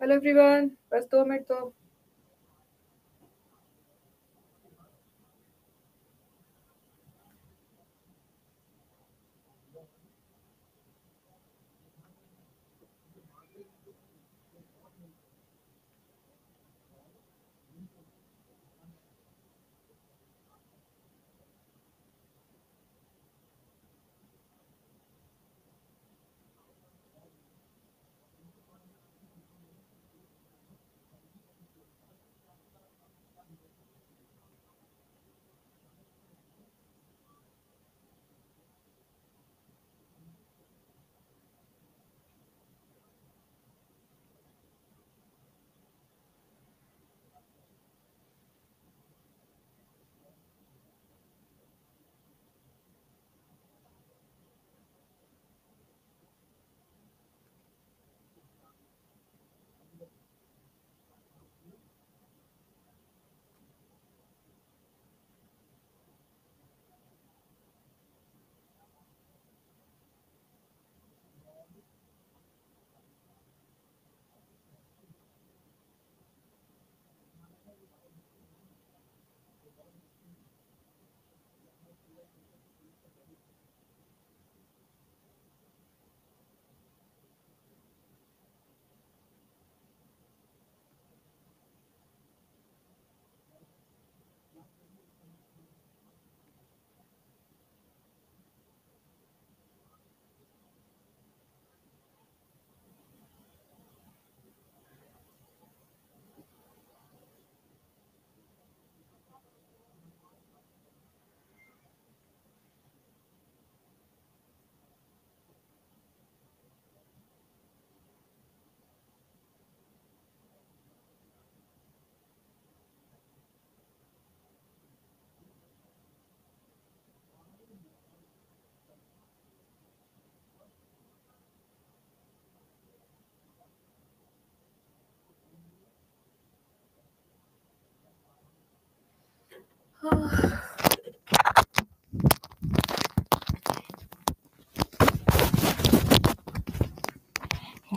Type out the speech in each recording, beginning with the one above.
Hello everyone बस दो minute तो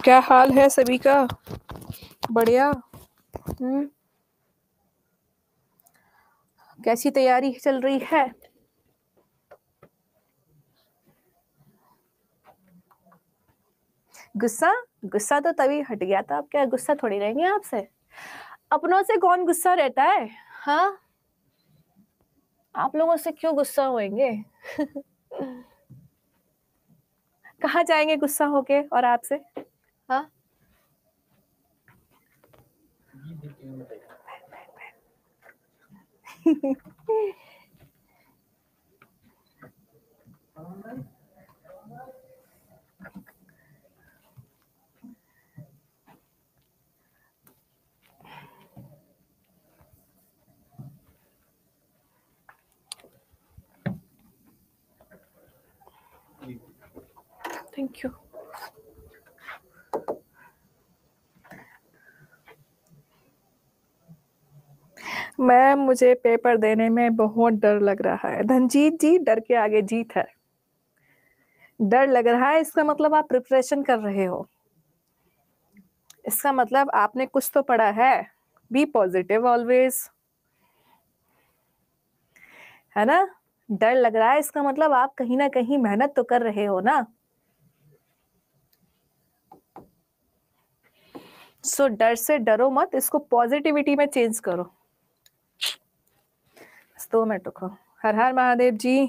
क्या हाल है सभी का? बढ़िया। हम्म। कैसी तैयारी चल रही है? गुस्सा? गुस्सा तो तभी हट गया था। अब क्या गुस्सा थोड़ी रहेंगे आपसे? अपनों से कौन गुस्सा रहता है? हाँ? आप लोगों से क्यों गुस्सा होएँगे? कहा जाएँगे गुस्सा होके और आपसे? हाँ। थैंक यू मैम, मुझे पेपर देने में बहुत डर लग रहा है। धनजीत जी, डर के आगे जीत है। डर लग रहा है, इसका मतलब आप प्रिपरेशन कर रहे हो। इसका मतलब आपने कुछ तो पढ़ा है। बी पॉजिटिव ऑलवेज है ना? डर लग रहा है, इसका मतलब आप कहीं ना कहीं मेहनत तो कर रहे हो ना। सो so, डर से डरो मत इसको पॉजिटिविटी में चेंज करो। दो मिनट रुको। हर हर महादेव जी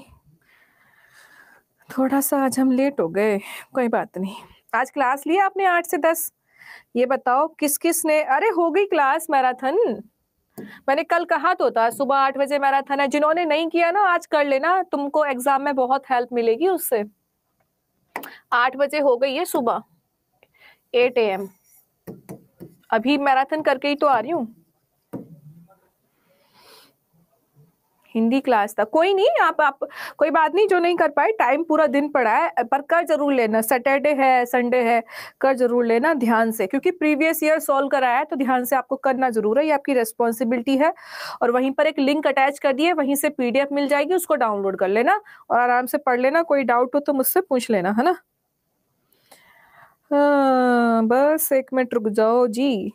थोड़ा सा आज हम लेट हो गए कोई बात नहीं। आज क्लास लिया आपने आठ से दस? ये बताओ किस किस ने अरे हो गई क्लास मैराथन मैंने कल कहा तो था सुबह आठ बजे मैराथन है। जिन्होंने नहीं किया ना आज कर लेना तुमको एग्ज़ाम में बहुत हेल्प मिलेगी उससे। आठ बजे हो गई है सुबह एट ए एम अभी मैराथन करके ही तो आ रही हूँ। हिंदी क्लास था। कोई नहीं, आप आप, कोई बात नहीं, जो नहीं कर पाए टाइम पूरा दिन पड़ा है, पर कर ज़रूर लेना। सैटरडे है संडे है, कर ज़रूर लेना ध्यान से, क्योंकि प्रीवियस ईयर सॉल्व कराया है तो ध्यान से आपको करना ज़रूर है। ये आपकी रेस्पॉन्सिबिलिटी है, और वहीं पर एक लिंक अटैच कर दिए वहीं से पीडीएफ मिल जाएगी, उसको डाउनलोड कर लेना, और आराम से पढ़ लेना, कोई डाउट हो तो मुझसे पूछ लेना, है ना? हाँ, बस एक मिनट रुक जाओ जी।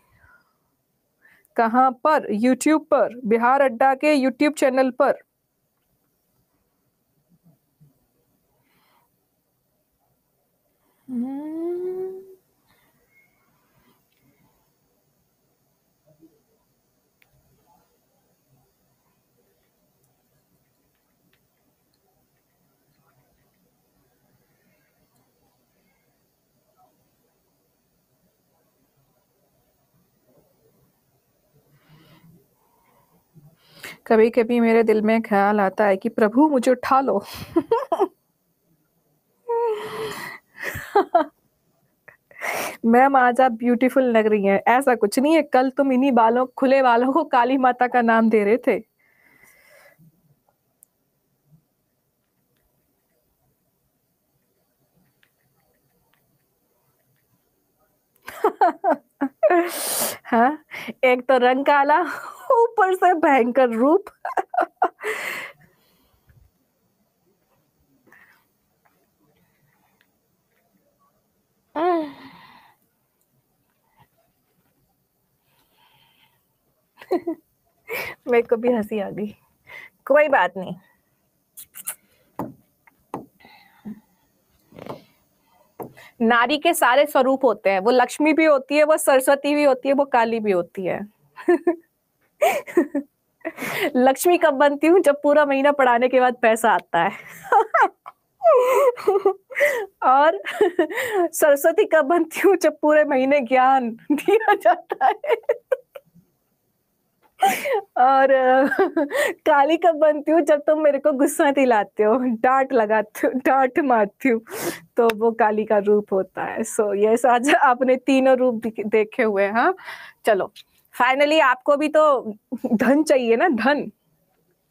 कहाँ पर? यूट्यूब पर बिहार अड्डा के यूट्यूब चैनल पर। हम्म। कभी कभी मेरे दिल में ख्याल आता है कि प्रभु मुझे उठा लो। मैम, आज आप ब्यूटीफुल लग रही हैं। ऐसा कुछ नहीं है। कल तुम इन्हीं बालों, खुले बालों को काली माता का नाम दे रहे थे। हाँ? एक तो रंग काला, ऊपर से भयंकर रूप। मेरे को भी हँसी आ गई। कोई बात नहीं। नारी के सारे स्वरूप होते हैं। वो लक्ष्मी भी होती है, वो सरस्वती भी होती है, वो काली भी होती है। लक्ष्मी कब बनती हूँ? जब पूरा महीना पढ़ाने के बाद पैसा आता है। और सरस्वती कब बनती हूँ? जब पूरे महीने ज्ञान दिया जाता है। और काली कब बनती हूँ? जब तुम तो मेरे को गुस्सा दिलाते हो, डांट लगाते हो, डांट मारती हूँ तो वो काली का रूप होता है। सो ये आज आपने तीनों रूप देखे हुए हाँ चलो फाइनली आपको भी तो धन चाहिए ना, धन।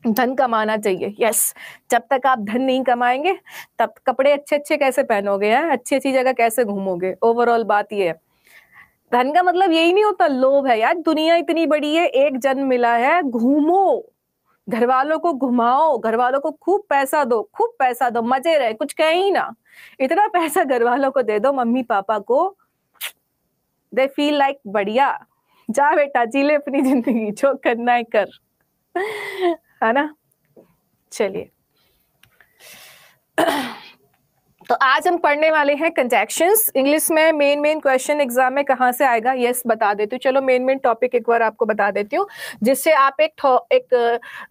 धन कमाना चाहिए यस जब तक आप धन नहीं कमाएँगे, तब कपड़े अच्छे अच्छे कैसे पहनोगे, हैं? अच्छी अच्छी जगह कैसे घूमोगे? ओवरऑल बात ये है। धन का मतलब यही नहीं होता, लोभ है यार। दुनिया इतनी बड़ी है, एक जन्म मिला है, घूमो। घर वालों को घुमाओ घर वालों को खूब पैसा दो, खूब पैसा दो, मज़े रहे, कुछ कहे ही ना। इतना पैसा घर वालों को दे दो, मम्मी पापा को। दे फील लाइक बढ़िया। जा बेटा, जी ले अपनी ज़िंदगी, जो करना है कर। है ना? चलिए। तो आज हम पढ़ने वाले हैं कंजैक्शंस इंग्लिश में मेन मेन क्वेश्चन एग्ज़ाम में कहाँ से आएगा? यस बता देती हूँ। चलो मेन मेन टॉपिक एक बार आपको बता देती हूँ जिससे आप एक एक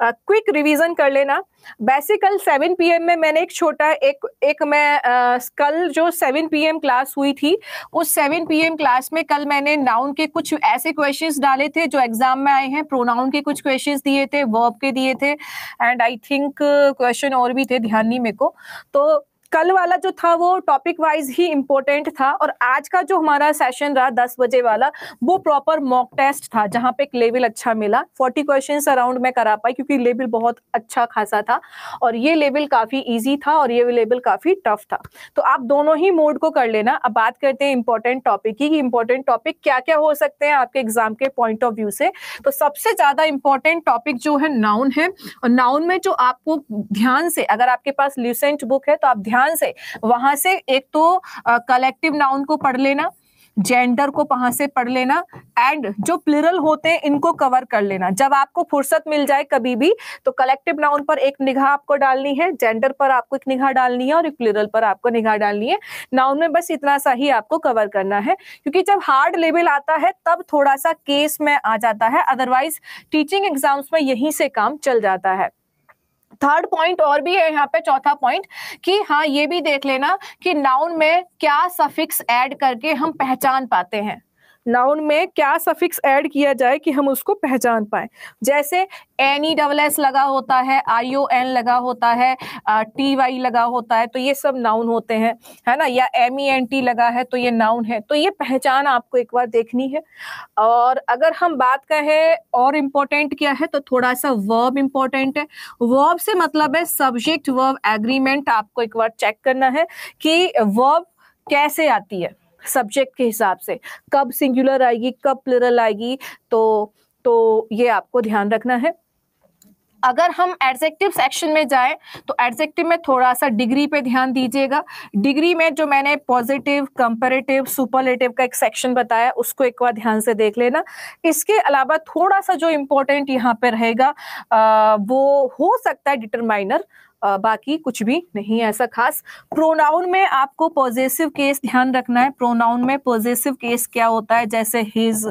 क्विक रिवीजन कर लेना। बेसिकल सेवन पीएम में मैंने एक छोटा एक एक मैं आ, कल जो सेवन पीएम क्लास हुई थी उस सेवन पीएम क्लास में कल मैंने नाउन के कुछ ऐसे क्वेश्चंस डाले थे जो एग्ज़ाम में आए हैं। प्रोनाउन के कुछ क्वेश्चंस दिए थे वर्ब के दिए थे एंड आई थिंक क्वेश्चन और भी थे ध्यान नहीं मेरे को। तो कल वाला जो था वो टॉपिक वाइज ही इम्पोर्टेंट था और आज का जो हमारा सेशन रहा दस बजे वाला, वो प्रॉपर मॉक टेस्ट था, जहाँ पे एक लेवल अच्छा मिला। फोर्टी क्वेश्चन अराउंड में करा पाई क्योंकि लेवल बहुत अच्छा खासा था और ये लेवल काफ़ी ईजी था और ये लेवल काफ़ी टफ था। तो आप दोनों ही मोड को कर लेना। अब बात करते हैं इंपॉर्टेंट टॉपिक की इंपॉर्टेंट टॉपिक क्या क्या हो सकते हैं आपके एग्ज़ाम के पॉइंट ऑफ़ व्यू से। तो सबसे ज़्यादा इंपॉर्टेंट टॉपिक जो है नाउन है और नाउन में जो आपको ध्यान से, अगर आपके पास ल्यूसेंट बुक है तो आप ध्यान ध्यान से, वहाँ से एक तो कलेक्टिव नाउन को पढ़ लेना जेंडर को वहाँ से पढ़ लेना एंड जो प्लरल होते हैं, इनको कवर कर लेना। जब आपको फुर्सत मिल जाए कभी भी तो कलेक्टिव नाउन पर एक निगाह आपको डालनी है जेंडर पर आपको एक निगाह डालनी है, और एक प्लरल पर आपको निगाह डालनी है। नाउन में बस इतना सा ही आपको कवर करना है, क्योंकि जब हार्ड लेवल आता है, तब थोड़ा सा केस में आ जाता है अदरवाइज़ टीचिंग एग्ज़ाम्स में यहीं से काम चल जाता है। थर्ड पॉइंट और भी है यहाँ पे, चौथा पॉइंट कि हाँ ये भी देख लेना कि नाउन में क्या सफिक्स ऐड करके हम पहचान पाते हैं। नाउन में क्या सफिक्स ऐड किया जाए कि हम उसको पहचान पाए? जैसे एन ई डबल एस लगा होता है आई ओ एन लगा होता है टी वाई लगा होता है तो ये सब नाउन होते हैं, है ना? या एम ई एन टी लगा है तो ये नाउन है तो ये पहचान आपको एक बार देखनी है। और अगर हम बात कहें और इम्पोर्टेंट क्या है तो थोड़ा सा वर्ब इम्पोर्टेंट है। वर्ब से मतलब है सब्जेक्ट वर्ब एग्रीमेंट आपको एक बार चेक करना है कि वर्ब कैसे आती है। सब्जेक्ट के हिसाब से। कब सिंगुलर आएगी, कब प्लरल आएगी तो तो ये आपको ध्यान रखना है। अगर हम एडजेक्टिव सेक्शन में जाएँ तो एडजेक्टिव में थोड़ा सा डिग्री पे ध्यान दीजिएगा। डिग्री में जो मैंने पॉजिटिव कंपेरेटिव सुपरलेटिव का एक सेक्शन बताया, उसको एक बार ध्यान से देख लेना। इसके अलावा थोड़ा सा जो इम्पोर्टेंट यहाँ पे रहेगा वो हो सकता है डिटरमाइनर बाकी कुछ भी नहीं है ऐसा खास। प्रोनाउन में आपको पॉजिटिव केस ध्यान रखना है। प्रोनाउन में पॉजिटिव केस क्या होता है? जैसे हिज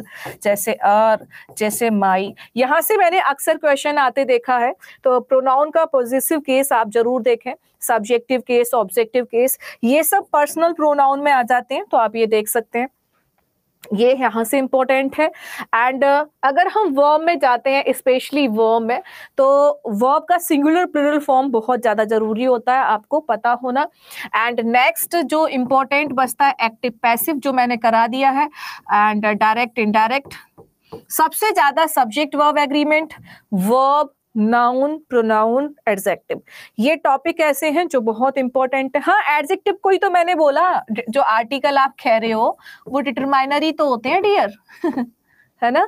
जैसे अर जैसे माई यहाँ से मैंने अक्सर क्वेश्चन आते देखा है। तो प्रोनाउन का पॉजिटिव केस आप ज़रूर देखें। सब्जेक्टिव केस ऑब्जेक्टिव केस ये सब पर्सनल प्रोनाउन में आ जाते हैं तो आप ये देख सकते हैं। ये यहाँ से इम्पोर्टेंट है। एंड uh, अगर हम वर्म में जाते हैं स्पेशली वर्म में तो वर्ब का सिंगुलर प्लूरल फॉर्म बहुत ज़्यादा ज़रूरी होता है आपको पता होना। एंड नेक्स्ट जो इम्पोर्टेंट बचता है एक्टिव पैसिव जो मैंने करा दिया है एंड डायरेक्ट इनडायरेक्ट सबसे ज़्यादा subject verb agreement verb noun pronoun adjective ये टॉपिक ऐसे हैं जो बहुत इंपॉर्टेंट है। हाँ एडजेक्टिव को ही तो मैंने बोला, जो आर्टिकल आप कह रहे हो, वो डिटरमाइनर तो होते हैं डियर है ना?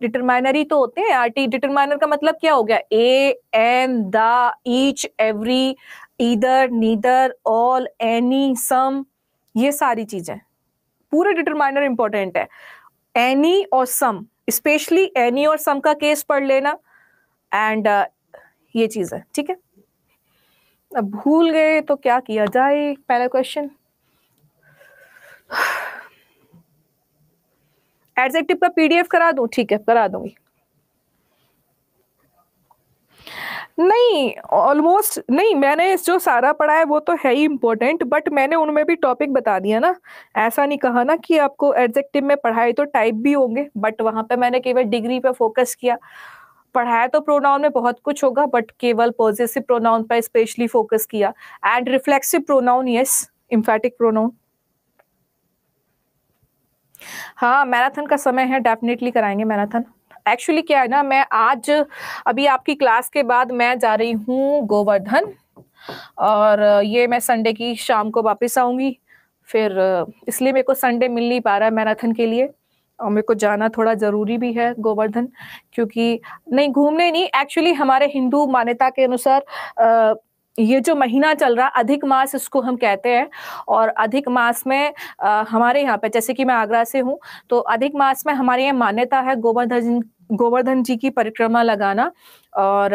डिटरमाइनर तो होते हैं आर्टी डिटरमाइनर का मतलब क्या हो गया? A an the each every either neither all any some ये सारी चीज़ें। पूरे डिटरमाइनर इंपॉर्टेंट है। एनी और सम स्पेशली एनी और सम का केस पढ़ लेना। एंड uh, ये चीज़ है ठीक है? अब भूल गए तो क्या किया जाए? पहला क्वेश्चन एडजेक्टिव का पीडीएफ करा दूँ? ठीक है करा दूँगी। नहीं ऑलमोस्ट नहीं मैंने जो सारा पढ़ा है वो तो है ही इम्पोर्टेंट बट मैंने उनमें भी टॉपिक बता दिया ना। ऐसा नहीं कहा ना कि आपको एडजेक्टिव में पढ़ाई तो टाइप भी होंगे बट वहाँ पे मैंने केवल डिग्री पे फोकस किया। पढ़ाया तो प्रोनाउन में बहुत कुछ होगा बट केवल पॉजिटिव प्रोनाउन पर स्पेशली फोकस किया। And reflexive pronoun yes emphatic pronoun हाँ मैराथन का समय है डेफिनेटली कराएँगे मैराथन एक्चुअली क्या है ना, मैं आज, अभी आपकी क्लास के बाद मैं जा रही हूँ गोवर्धन, और ये मैं संडे की शाम को वापस आऊँगी। फिर, इसलिए मेरे को संडे मिल नहीं पा रहा है मैराथन के लिए। और मेरे को जाना थोड़ा ज़रूरी भी है गोवर्धन क्योंकि नहीं घूमने नहीं एक्चुअली हमारे हिंदू मान्यता के अनुसार ये जो महीना चल रहा अधिक मास इसको हम कहते हैं और अधिक मास में आ, हमारे यहाँ पे जैसे कि मैं आगरा से हूँ तो अधिक मास में हमारे यहाँ मान्यता है गोवर्धन गोवर्धन जी की परिक्रमा लगाना और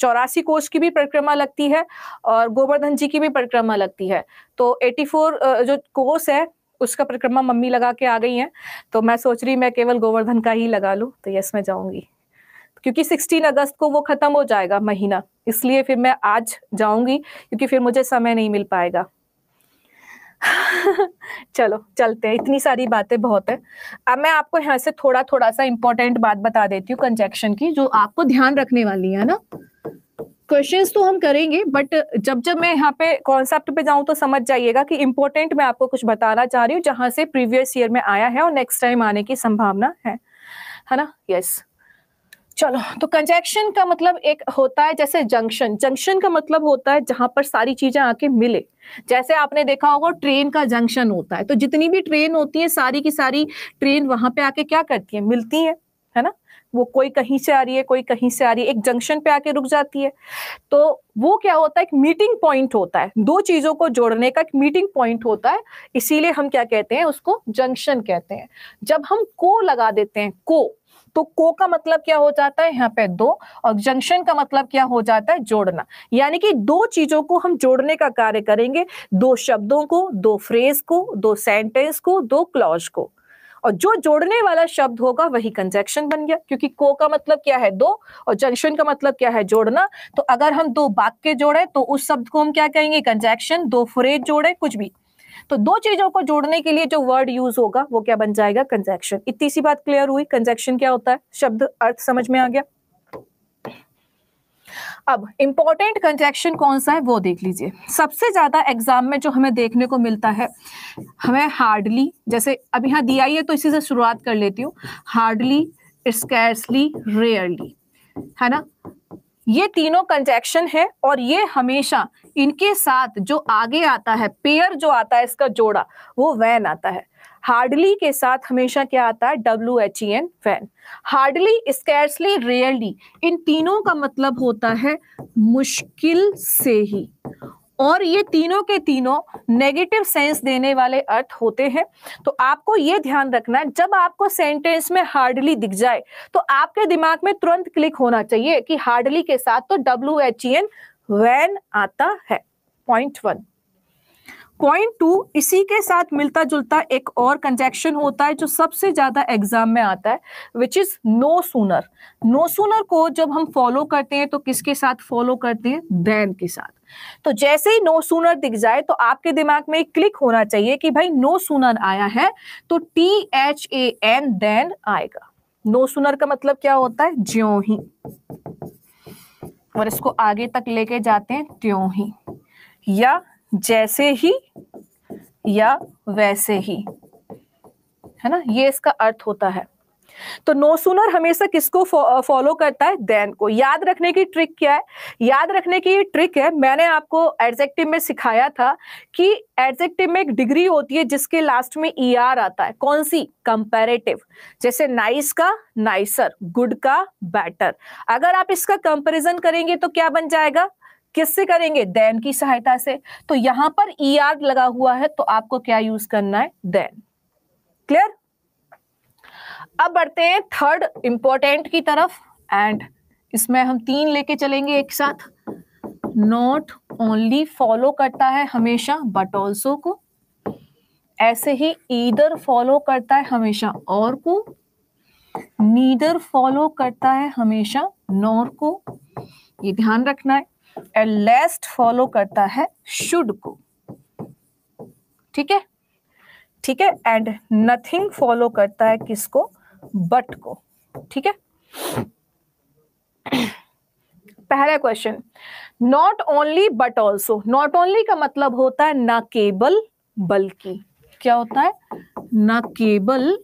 चौरासी कोष की भी परिक्रमा लगती है और गोवर्धन जी की भी परिक्रमा लगती है। तो 84 जो कोष है उसका परिक्रमा मम्मी लगा के आ गई हैं। तो मैं सोच रही मैं केवल गोवर्धन का ही लगा लूँ। तो यस मैं जाऊँगी। क्योंकि 16 अगस्त को वो खत्म हो जाएगा महीना। इसलिए फिर मैं आज जाऊँगी, क्योंकि फिर मुझे समय नहीं मिल पाएगा। चलो, चलते हैं। इतनी सारी बातें बहुत है। अब मैं आपको यहाँ से थोड़ा थोड़ा सा इंपॉर्टेंट बात बता देती हूँ कंजेक्शन की, जो आपको ध्यान रखने वाली है ना? क्वेश्चंस तो हम करेंगे बट जब जब मैं यहाँ पे कॉन्सेप्ट पे जाऊँ तो समझ जाइएगा कि इम्पोर्टेंट मैं आपको कुछ बताना चाह रही हूँ, जहाँ से प्रीवियस ईयर में आया है और नेक्स्ट टाइम आने की संभावना है। है ना? Yes yes. चलो तो कंजेक्शन का मतलब एक होता है जैसे जंक्शन जंक्शन का मतलब होता है जहाँ पर सारी चीज़ें आके मिले। जैसे आपने देखा होगा ट्रेन का जंक्शन होता है। तो जितनी भी ट्रेन होती है, सारी की सारी ट्रेन वहाँ पे आके क्या करती है? मिलती है। है ना? वो कोई कहीं से आ रही है, कोई कहीं से आ रही है, एक जंक्शन पे आके रुक जाती है। तो वो क्या होता है, एक मीटिंग पॉइंट होता है। दो चीज़ों को जोड़ने का एक मीटिंग पॉइंट होता है, इसीलिए हम क्या कहते हैं, उसको जंक्शन कहते हैं। जब हम को लगा देते हैं, को तो को का मतलब क्या हो जाता है, यहाँ पे दो, और जंक्शन का मतलब क्या हो जाता है, जोड़ना। यानी कि दो चीज़ों को हम जोड़ने का कार्य करेंगे, दो शब्दों को, दो फ्रेज को, दो सेंटेंस को, दो क्लॉज को। और जो जोड़ने वाला शब्द होगा वही कंजेक्शन बन गया, क्योंकि को का मतलब क्या है? दो, और जंक्शन का मतलब क्या है? जोड़ना। तो अगर हम दो वाक्य जोड़े तो उस शब्द को हम क्या कहेंगे? कंजेक्शन दो फ्रेज जोड़े, कुछ भी। तो दो चीज़ों को जोड़ने के लिए जो वर्ड यूज़ होगा, वो क्या बन जाएगा? कंजेक्शन इतनी सी बात क्लियर हुई। कंजेक्शन क्या होता है? शब्द अर्थ समझ में आ गया। अब इंपॉर्टेंट कंजेक्शन कौन सा है, वो देख लीजिए। सबसे ज़्यादा एग्ज़ाम में जो हमें देखने को मिलता है, हमें हार्डली जैसे अब यहाँ दिया ही है तो इसी से शुरुआत कर लेती हूँ। हार्डली स्कैर्सली रेयरली है ना? ये तीनों कंजेक्शन है और ये हमेशा इनके साथ जो आगे आता है पेयर जो आता है इसका जोड़ा, वो वैन आता है। हार्डली के साथ हमेशा क्या आता है? W H E N when hardly scarcely rarely इन तीनों का मतलब होता है मुश्किल से ही। और ये तीनों के तीनों नेगेटिव सेंस देने वाले अर्थ होते हैं। तो आपको ये ध्यान रखना है, जब आपको सेंटेंस में हार्डली दिख जाए तो आपके दिमाग में तुरंत क्लिक होना चाहिए कि हार्डली के साथ तो W H E N when आता है। पॉइंट वन पॉइंट टू इसी के साथ मिलता जुलता एक और कंजेक्शन होता है जो सबसे ज़्यादा एग्ज़ाम में आता है which is no sooner no sooner को जब हम फॉलो करते हैं तो किसके साथ फॉलो करते हैं? देन के साथ. तो जैसे ही नो सूनर दिख जाए तो आपके दिमाग में एक क्लिक होना चाहिए कि भाई नो सूनर आया है तो T H A N than आएगा. नो सूनर का मतलब क्या होता है? ज्यो ही. और इसको आगे तक लेके जाते हैं, त्यों ही. या जैसे ही या वैसे ही। है ना? ये इसका अर्थ होता है। तो नो सुनर हमेशा किसको फॉलो करता है? देन को। याद रखने की ट्रिक क्या है? याद रखने की ट्रिक है, मैंने आपको एडजेक्टिव में सिखाया था कि एडजेक्टिव में एक डिग्री होती है जिसके लास्ट में ई e आर आता है। कौन सी? कंपेरेटिव जैसे नाइस का नाइसर गुड का बेटर अगर आप इसका कंपेरिजन करेंगे तो क्या बन जाएगा? किससे करेंगे? देन की सहायता से। तो यहाँ पर ई e लगा हुआ है तो आपको क्या यूज़ करना है? देन। क्लियर अब बढ़ते हैं थर्ड इंपॉर्टेंट की तरफ़ एंड इसमें हम तीन लेके चलेंगे एक साथ। नॉट ओनली फॉलो करता है हमेशा बट ऑल्सो को। ऐसे ही ईदर फॉलो करता है हमेशा और को। नीदर फॉलो करता है हमेशा नॉर को। ये ध्यान रखना है। एंड लेस्ट फॉलो करता है शुड को। ठीक है? ठीक है? एंड नथिंग फॉलो करता है किसको? बट को। ठीक है? पहला question not only but also not only का मतलब होता है ना केवल, बल्कि। क्या होता है? ना केवल,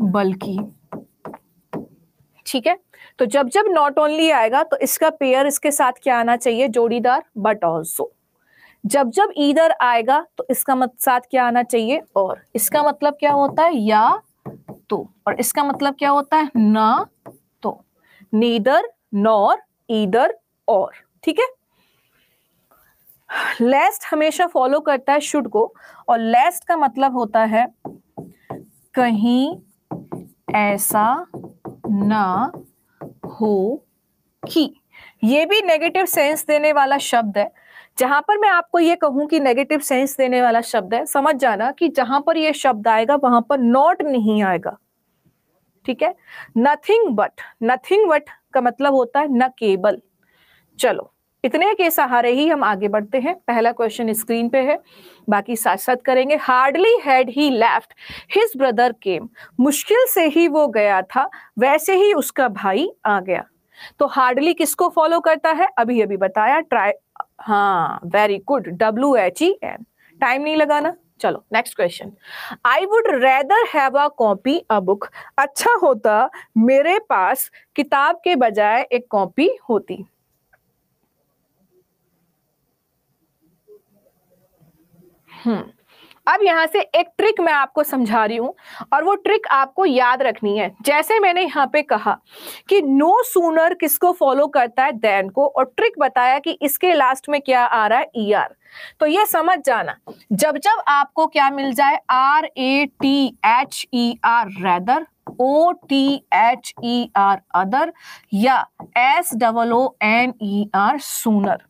बल्कि। ठीक है? तो जब जब नॉट ओनली आएगा तो इसका पेयर इसके साथ क्या आना चाहिए? जोड़ीदार बट ऑल्सो जब जब ईदर आएगा तो इसका मत, साथ क्या आना चाहिए? और. इसका मतलब क्या होता है? या तो. और इसका मतलब क्या होता है? ना तो. नीदर नॉर ईदर और ठीक है? लेस्ट हमेशा फॉलो करता है शुड को, और लेस्ट का मतलब होता है कहीं ऐसा ना हो कि। ये भी नेगेटिव सेंस देने वाला शब्द है। जहाँ पर मैं आपको ये कहूँ कि नेगेटिव सेंस देने वाला शब्द है, समझ जाना कि जहाँ पर ये शब्द आएगा, वहाँ पर नॉट नहीं आएगा। ठीक है? नथिंग बट नथिंग बट का मतलब होता है न केबल चलो इतने के सहारे ही हम आगे बढ़ते हैं। पहला क्वेश्चन स्क्रीन पे है। बाकी साथ साथ करेंगे। Hardly had he left his brother came मुश्किल से ही वो गया था। वैसे ही उसका भाई आ गया। तो हार्डली किसको फॉलो करता है? अभी अभी बताया। ट्राई हाँ very good W H E N time नहीं लगाना। चलो next question I would rather have a copy a book अच्छा होता मेरे पास किताब के बजाय एक कॉपी होती। हम्म। अब यहाँ से एक ट्रिक मैं आपको समझा रही हूँ और वो ट्रिक आपको याद रखनी है। जैसे मैंने यहाँ पे कहा कि नो सूनर किसको फॉलो करता है देन को और ट्रिक बताया कि इसके लास्ट में क्या आ रहा है? ई e आर तो ये समझ जाना। जब जब आपको क्या मिल जाए? R A T H E R rather O T H E R other या S double O N E R sooner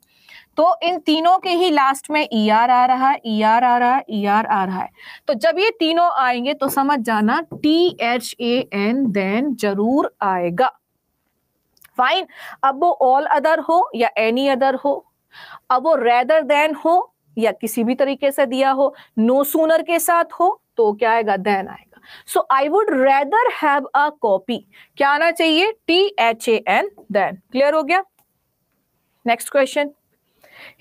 तो इन तीनों के ही लास्ट में ई e आर आ रहा है ई e आर आ रहा है ई e आर आ रहा है। तो जब ये तीनों आएँगे तो समझ जाना T H A N than ज़रूर आएगा। फाइन अब वो ऑल अदर हो या एनी अदर हो? अब वो रेदर देन हो या किसी भी तरीके से दिया हो नो सूनर के साथ हो तो क्या आएगा? देन आएगा। So I would rather have a copy क्या आना चाहिए? T H A N then clear हो गया? Next question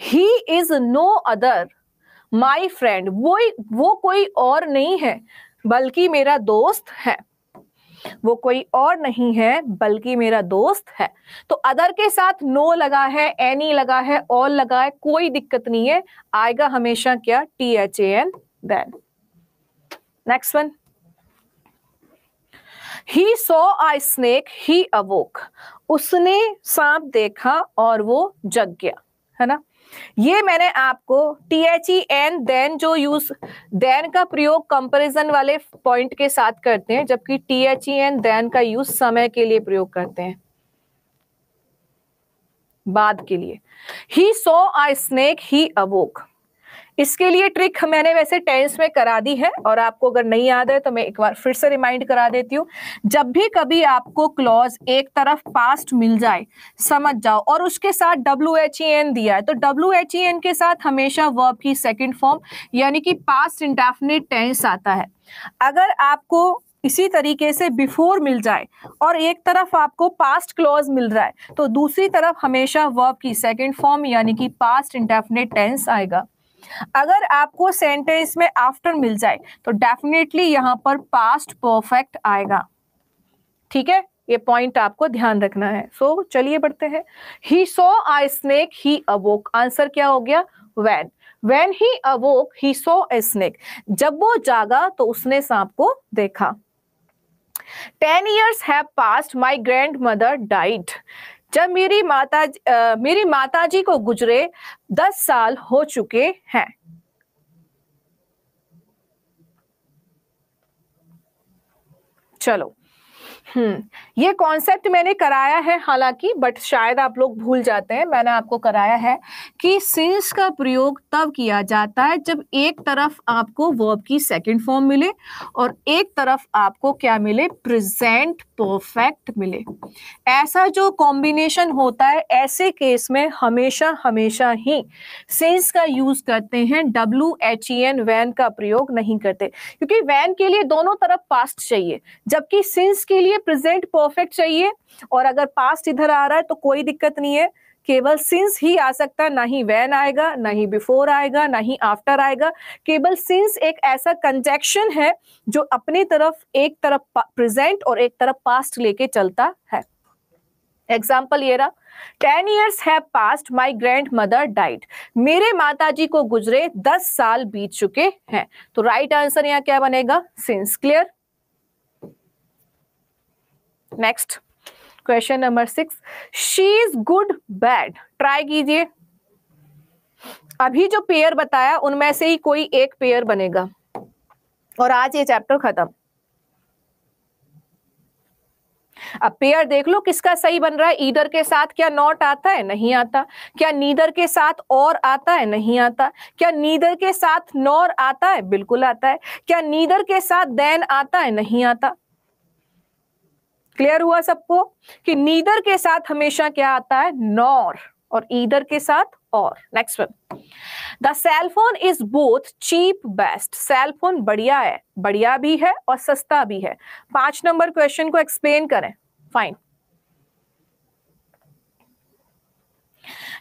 he is no other my friend वो वो कोई और नहीं है, बल्कि मेरा दोस्त है। वो कोई और नहीं है, बल्कि मेरा दोस्त है। तो अदर के साथ नो लगा है एनी लगा है ऑल लगा है, कोई दिक्कत नहीं है। आएगा हमेशा क्या? T H A N then next one he saw I snake he awoke उसने सांप देखा और वो जग गया, है ना? ये मैंने आपको T H E N then जो यूज़ देन का प्रयोग कंपैरिजन वाले पॉइंट के साथ करते हैं, जबकि T H E N then का यूज़ समय के लिए प्रयोग करते हैं। बाद के लिए। ही सो आ स्नेक ही अवोक इसके लिए ट्रिक मैंने वैसे टेंस में करा दी है, और आपको अगर नहीं याद है तो मैं एक बार फिर से रिमाइंड करा देती हूँ। जब भी कभी आपको क्लॉज एक तरफ़ पास्ट मिल जाए, समझ जाओ, और उसके साथ डब्ल्यू एच ई एन दिया है तो डब्ल्यू एच ई एन के साथ हमेशा वर्ब की सेकेंड फॉर्म यानी कि पास्ट इंडेफिनिट टेंस आता है। अगर आपको इसी तरीके से बिफोर मिल जाए, और एक तरफ़ आपको पास्ट क्लॉज मिल रहा है तो दूसरी तरफ़ हमेशा वर्ब की सेकेंड फॉर्म यानी कि पास्ट इंडेफिनिट टेंस आएगा। अगर आपको सेंटेंस में आफ्टर मिल जाए तो डेफिनेटली यहाँ पर पास्ट परफेक्ट आएगा। ठीक है? ये पॉइंट आपको ध्यान रखना है। सो so, चलिए बढ़ते हैं। ही सो आ स्नेक ही अवोक आंसर क्या हो गया? When when he awoke he saw a snake जब वो जागा तो उसने सांप को देखा। Ten years have passed my grandmother died जब मेरी माता आ, मेरी माता जी को गुजरे दस साल हो चुके हैं। चलो। हम्म ये कॉन्सेप्ट मैंने कराया है हालाँकि बट शायद आप लोग भूल जाते हैं मैंने आपको कराया है कि सिंस का प्रयोग तब किया जाता है जब एक तरफ़ आपको वर्ब की सेकंड फॉर्म मिले और एक तरफ़ आपको क्या मिले? प्रेजेंट परफेक्ट मिले। ऐसा जो कॉम्बिनेशन होता है, ऐसे केस में हमेशा हमेशा ही सिंस का यूज़ करते हैं W H E N when का प्रयोग नहीं करते। क्योंकि वैन के लिए दोनों तरफ़ पास्ट चाहिए। जबकि सिंस के लिए प्रेजेंट परफेक्ट चाहिए, और अगर पास्ट इधर आ रहा है तो कोई दिक्कत नहीं है। केवल सिंस ही आ सकता, ना ही वैन आएगा, ना ही बिफोर आएगा, ना ही आफ्टर आएगा। केवल सिंस एक ऐसा कंजेक्शन है जो अपनी तरफ़, एक तरफ़ प्रेजेंट और एक तरफ़ पास्ट लेके चलता है। एग्ज़ाम्पल ये रहा। Ten years have passed my grandmother died मेरे माता जी को गुजरे, दस साल बीत चुके हैं। तो राइट आंसर यहाँ क्या बनेगा? Since clear next question number six she is good bad try कीजिए। अभी जो पेयर बताया, उनमें से ही कोई एक पेयर बनेगा। और आज ये चैप्टर खत्म। अब पेयर देख लो, किसका सही बन रहा है? ईदर के साथ क्या नॉट आता है? नहीं आता। क्या नीदर के साथ और आता है? नहीं आता। क्या नीदर के साथ नॉर आता है? बिल्कुल आता है। क्या नीदर के साथ देन आता है? नहीं आता। क्लियर हुआ सबको? कि नीदर के साथ हमेशा क्या आता है? नॉर। और ईदर के साथ और। Next one the cellphone is both cheap best cellphone बढ़िया है। बढ़िया भी है और सस्ता भी है। पाँच नंबर क्वेश्चन को एक्सप्लेन करें। फाइन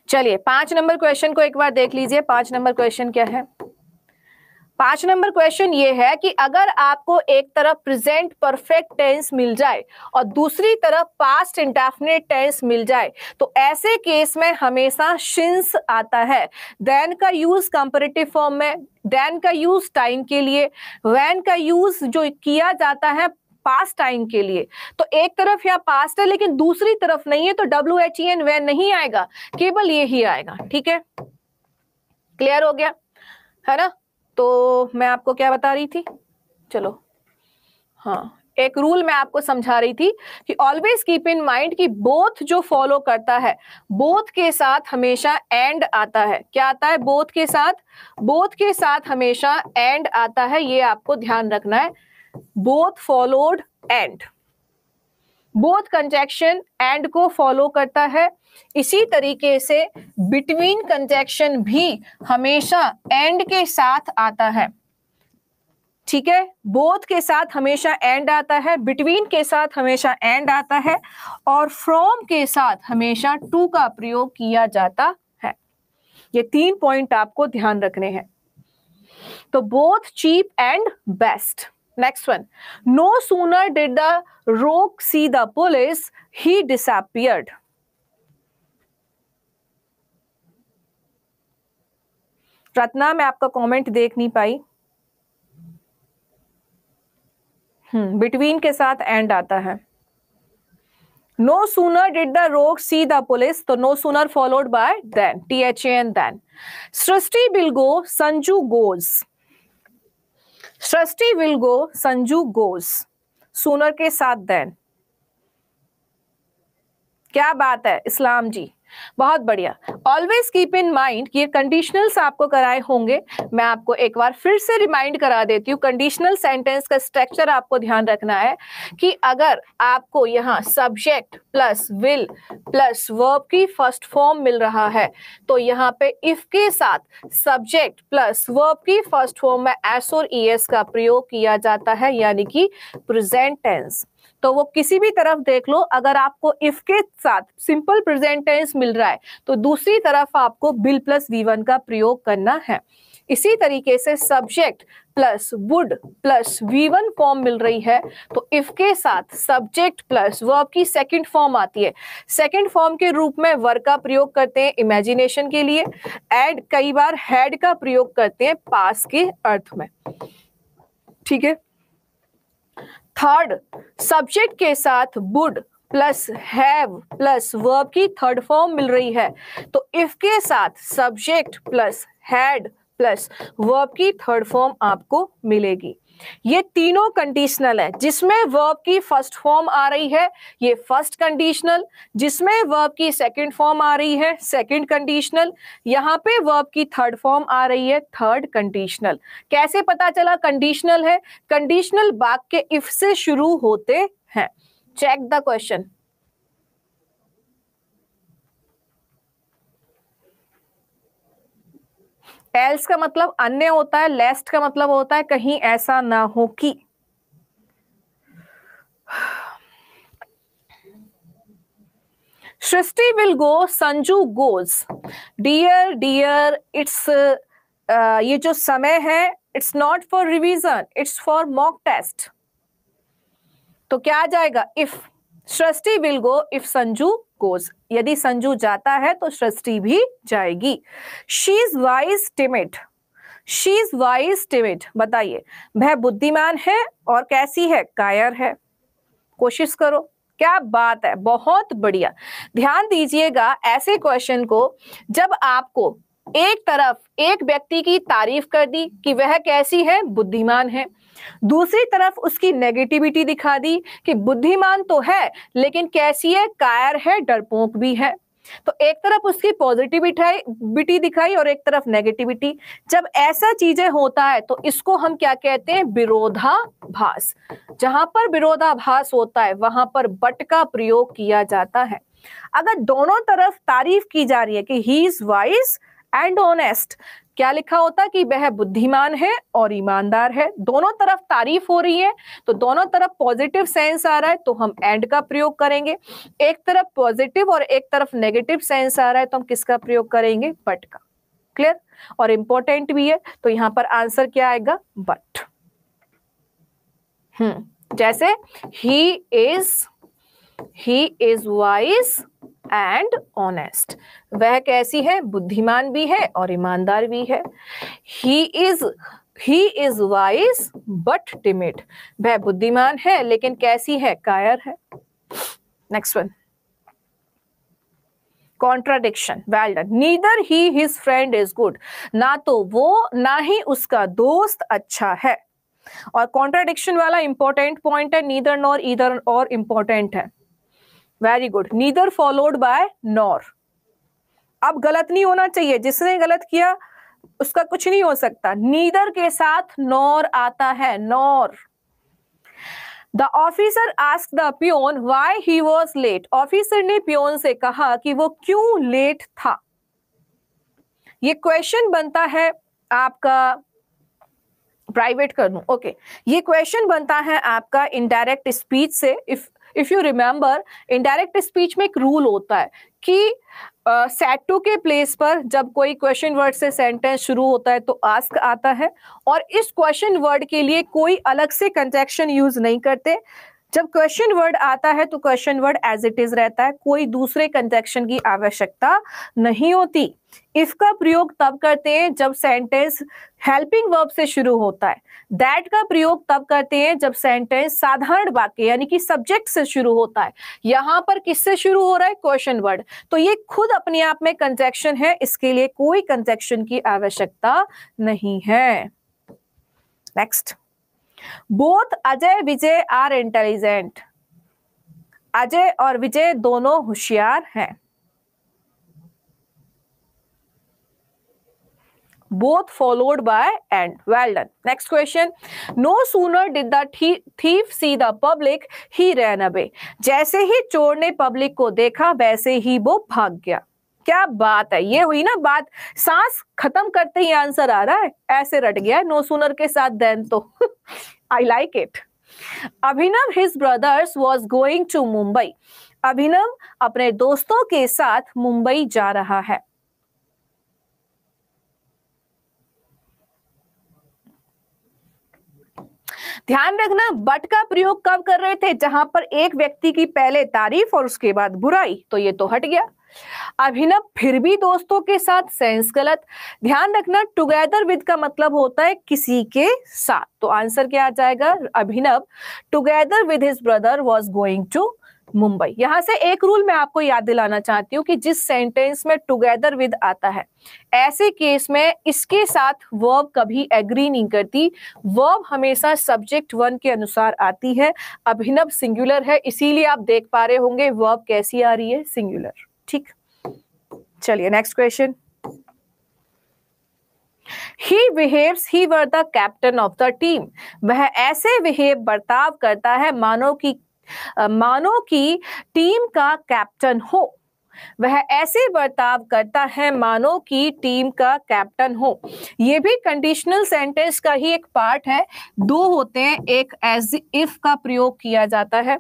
चलिए, पाँच नंबर क्वेश्चन को एक बार देख लीजिए। पाँच नंबर क्वेश्चन क्या है? पाँच नंबर क्वेश्चन ये है कि अगर आपको एक तरफ़ प्रेजेंट परफेक्ट टेंस मिल जाए और दूसरी तरफ़ पास्ट इंडेफिनिट टेंस मिल जाए तो ऐसे केस में हमेशा शिंस आता है। देन का यूज़ कंपेरेटिव फॉर्म में, देन का यूज़ टाइम के लिए, वैन का यूज़ जो किया जाता है पास्ट टाइम के लिए। तो एक तरफ़ या पास्ट है, लेकिन दूसरी तरफ़ नहीं है तो W H E N when नहीं आएगा, केवल ये ही आएगा, ठीक है? क्लियर हो गया? है ना? तो मैं आपको क्या बता रही थी? चलो। हाँ एक रूल मैं आपको समझा रही थी कि ऑलवेज कीप इन माइंड कि बोथ जो फॉलो करता है बोथ के साथ हमेशा एंड आता है। क्या आता है? बोथ के साथ। बोथ के साथ हमेशा एंड आता है, ये आपको ध्यान रखना है। Both followed and both conjunction and को फॉलो करता है। इसी तरीके से बिटवीन कंजेक्शन भी हमेशा एंड के साथ आता है। ठीक है? बोथ के साथ हमेशा एंड आता है बिटवीन के साथ हमेशा एंड आता है और फ्रॉम के साथ हमेशा टू का प्रयोग किया जाता है। ये तीन पॉइंट आपको ध्यान रखने हैं। तो both cheap and best next one no sooner did the rogue see the police he disappeared Ratna, मैं आपका कमेंट देख नहीं पाई। हम्म बिटवीन के साथ एंड आता है। No sooner did the rogue see the police तो no sooner followed by then T H N then Srishti will go Sanju goes Srishti will go Sanju goes sooner के साथ then क्या बात है इस्लाम जी बहुत बढ़िया। ऑलवेज कीप इन माइंड ये conditionals आपको कराए होंगे। मैं आपको एक बार फिर से रिमाइंड करा देती हूँ कंडीशनल सेंटेंस का स्ट्रक्चर आपको ध्यान रखना है कि अगर आपको यहाँ subject plus will plus verb की फ़र्स्ट फॉर्म मिल रहा है तो यहाँ पे इफ़ के साथ सब्जेक्ट प्लस वर्ब की फ़र्स्ट फॉर्म में एस और ई एस का प्रयोग किया जाता है, यानी कि प्रेजेंट टेंस तो वो किसी भी तरफ़ देख लो, अगर आपको इफ़ के साथ सिंपल प्रेजेंट टेंस मिल रहा है तो दूसरी तरफ़ आपको बिल प्लस वी वन का प्रयोग करना है। इसी तरीके से subject plus would plus V one form मिल रही है तो इफ़ के साथ सब्जेक्ट प्लस वर्ब की सेकंड फॉर्म आती है। सेकंड फॉर्म के रूप में वर्ग का प्रयोग करते हैं इमेजिनेशन के लिए एड कई बार हैड का प्रयोग करते हैं पास के अर्थ में। ठीक है? थर्ड सब्जेक्ट के साथ would plus have plus verb की थर्ड फॉर्म मिल रही है। तो इफ़ के साथ subject plus had plus verb की थर्ड फॉर्म आपको मिलेगी। ये तीनों कंडीशनल है, जिसमें वर्ब की फ़र्स्ट फॉर्म आ रही है, ये फ़र्स्ट कंडीशनल जिसमें वर्ब की सेकंड फॉर्म आ रही है सेकंड कंडीशनल यहाँ पे वर्ब की थर्ड फॉर्म आ रही है थर्ड कंडीशनल कैसे पता चला कंडीशनल है? कंडीशनल वाक्य इफ़ से शुरू होते हैं। चेक द क्वेश्चन एल्स का मतलब अन्य होता है लेस्ट का मतलब होता है, कहीं ऐसा ना हो कि। Srishti will go, Sanju goes. Dear dear it's ये जो समय है it's not for revision it's for mock test तो क्या आ जाएगा? If Srishti will go if Sanju goes यदि संजू जाता है तो सृष्टि भी जाएगी। She is wise timid she is wise timid बताइए, वह बुद्धिमान है और कैसी है? कायर है। कोशिश करो। क्या बात है? बहुत बढ़िया। ध्यान दीजिएगा ऐसे क्वेश्चन को जब आपको एक तरफ़ एक व्यक्ति की तारीफ़ कर दी कि वह कैसी है, बुद्धिमान है। दूसरी तरफ़ उसकी नेगेटिविटी दिखा दी कि बुद्धिमान तो है, लेकिन कैसी है, कायर है, डरपोक भी है। तो एक तरफ़ उसकी पॉजिटिविटी दिखाई और एक तरफ़ नेगेटिविटी जब ऐसा चीज़ें होता है तो इसको हम क्या कहते हैं? विरोधाभास। जहाँ पर विरोधाभास होता है, वहाँ पर बट का प्रयोग किया जाता है। अगर दोनों तरफ़ तारीफ़ की जा रही है कि he is wise and honest क्या लिखा होता कि वह बुद्धिमान है और ईमानदार है? दोनों तरफ़ तारीफ़ हो रही है तो दोनों तरफ़ पॉजिटिव सेंस आ रहा है तो हम एंड का प्रयोग करेंगे। एक तरफ़ पॉजिटिव और एक तरफ़ नेगेटिव सेंस आ रहा है तो हम किसका प्रयोग करेंगे? बट का। क्लियर और इंपॉर्टेंट भी है तो यहाँ पर आंसर क्या आएगा? बट हम्म जैसे he is he is wise and honest वह कैसी है? बुद्धिमान भी है और ईमानदार भी है। He is he is wise but timid वह बुद्धिमान है, लेकिन कैसी है? कायर है। Next one contradiction well done neither he his friend is good ना तो वो, ना ही उसका दोस्त अच्छा है। और कॉन्ट्राडिक्शन वाला इंपॉर्टेंट पॉइंट है neither nor either or important है। Very good neither followed by nor अब गलत नहीं होना चाहिए। जिसने गलत किया, उसका कुछ नहीं हो सकता। नीदर के साथ नॉर आता है। Nor the officer ask the peon why he was late officer ने प्योन से कहा कि वो क्यों लेट था। ये क्वेश्चन बनता है आपका प्राइवेट कर दू। ओके ये क्वेश्चन बनता है आपका इनडायरेक्ट स्पीच से। If if you remember indirect speech में एक रूल होता है कि सेट टू के प्लेस पर जब कोई क्वेश्चन वर्ड से सेंटेंस शुरू होता है तो आस्क आता है और इस क्वेश्चन वर्ड के लिए कोई अलग से कंजेक्शन यूज़ नहीं करते। जब क्वेश्चन वर्ड आता है तो question word as it is रहता है। कोई दूसरे कंजेक्शन की आवश्यकता नहीं होती। इफ़ का प्रयोग तब करते हैं जब सेंटेंस हेल्पिंग वर्ब से शुरू होता है। दैट का प्रयोग तब करते हैं जब सेंटेंस साधारण वाक्य, यानी कि सब्जेक्ट से शुरू होता है। यहाँ पर किससे शुरू हो रहा है? क्वेश्चन वर्ड तो ये खुद अपने आप में कंजेक्शन है, इसके लिए कोई कंजेक्शन की आवश्यकता नहीं है। Next both Ajay Vijay are intelligent Ajay और विजय दोनों होशियार हैं। Both followed by and well done next question no sooner did the thief see the public he ran away जैसे ही चोर ने पब्लिक को देखा, वैसे ही वो भाग गया। क्या बात है? ये हुई ना बात। सांस खत्म करते ही आंसर आ रहा है। ऐसे रट गया नो सुनर के साथ देन तो। I like it Abhinav his brothers was going to Mumbai Abhinav अपने दोस्तों के साथ मुंबई जा रहा है। ध्यान रखना, बट का प्रयोग कब कर रहे थे? जहाँ पर एक व्यक्ति की पहले तारीफ़ और उसके बाद बुराई तो ये तो हट गया। अभिनव फिर भी दोस्तों के साथ सेंस गलत। ध्यान रखना टुगेदर विद का मतलब होता है किसी के साथ। तो आंसर क्या आ जाएगा? Abhinav together with his brother was going to Mumbai. यहाँ से एक रूल मैं आपको याद दिलाना चाहती हूँ कि जिस सेंटेंस में टुगेदर विद आता है, ऐसे केस में इसके साथ वर्ब कभी एग्री नहीं करती। वर्ब हमेशा सब्जेक्ट वन के अनुसार आती है। अभिनव सिंगुलर है, इसीलिए आप देख पा रहे होंगे वर्ब कैसी आ रही है सिंगुलर ठीक। चलिए next question he behaves he were the captain of the team वह ऐसे बिहेव बर्ताव करता है मानो की मानो की टीम का कैप्टन हो। वह ऐसे बर्ताव करता है मानो की टीम का कैप्टन हो। ये भी कंडीशनल सेंटेंस का ही एक पार्ट है। दो होते हैं, एक एज इफ़ का प्रयोग किया जाता है।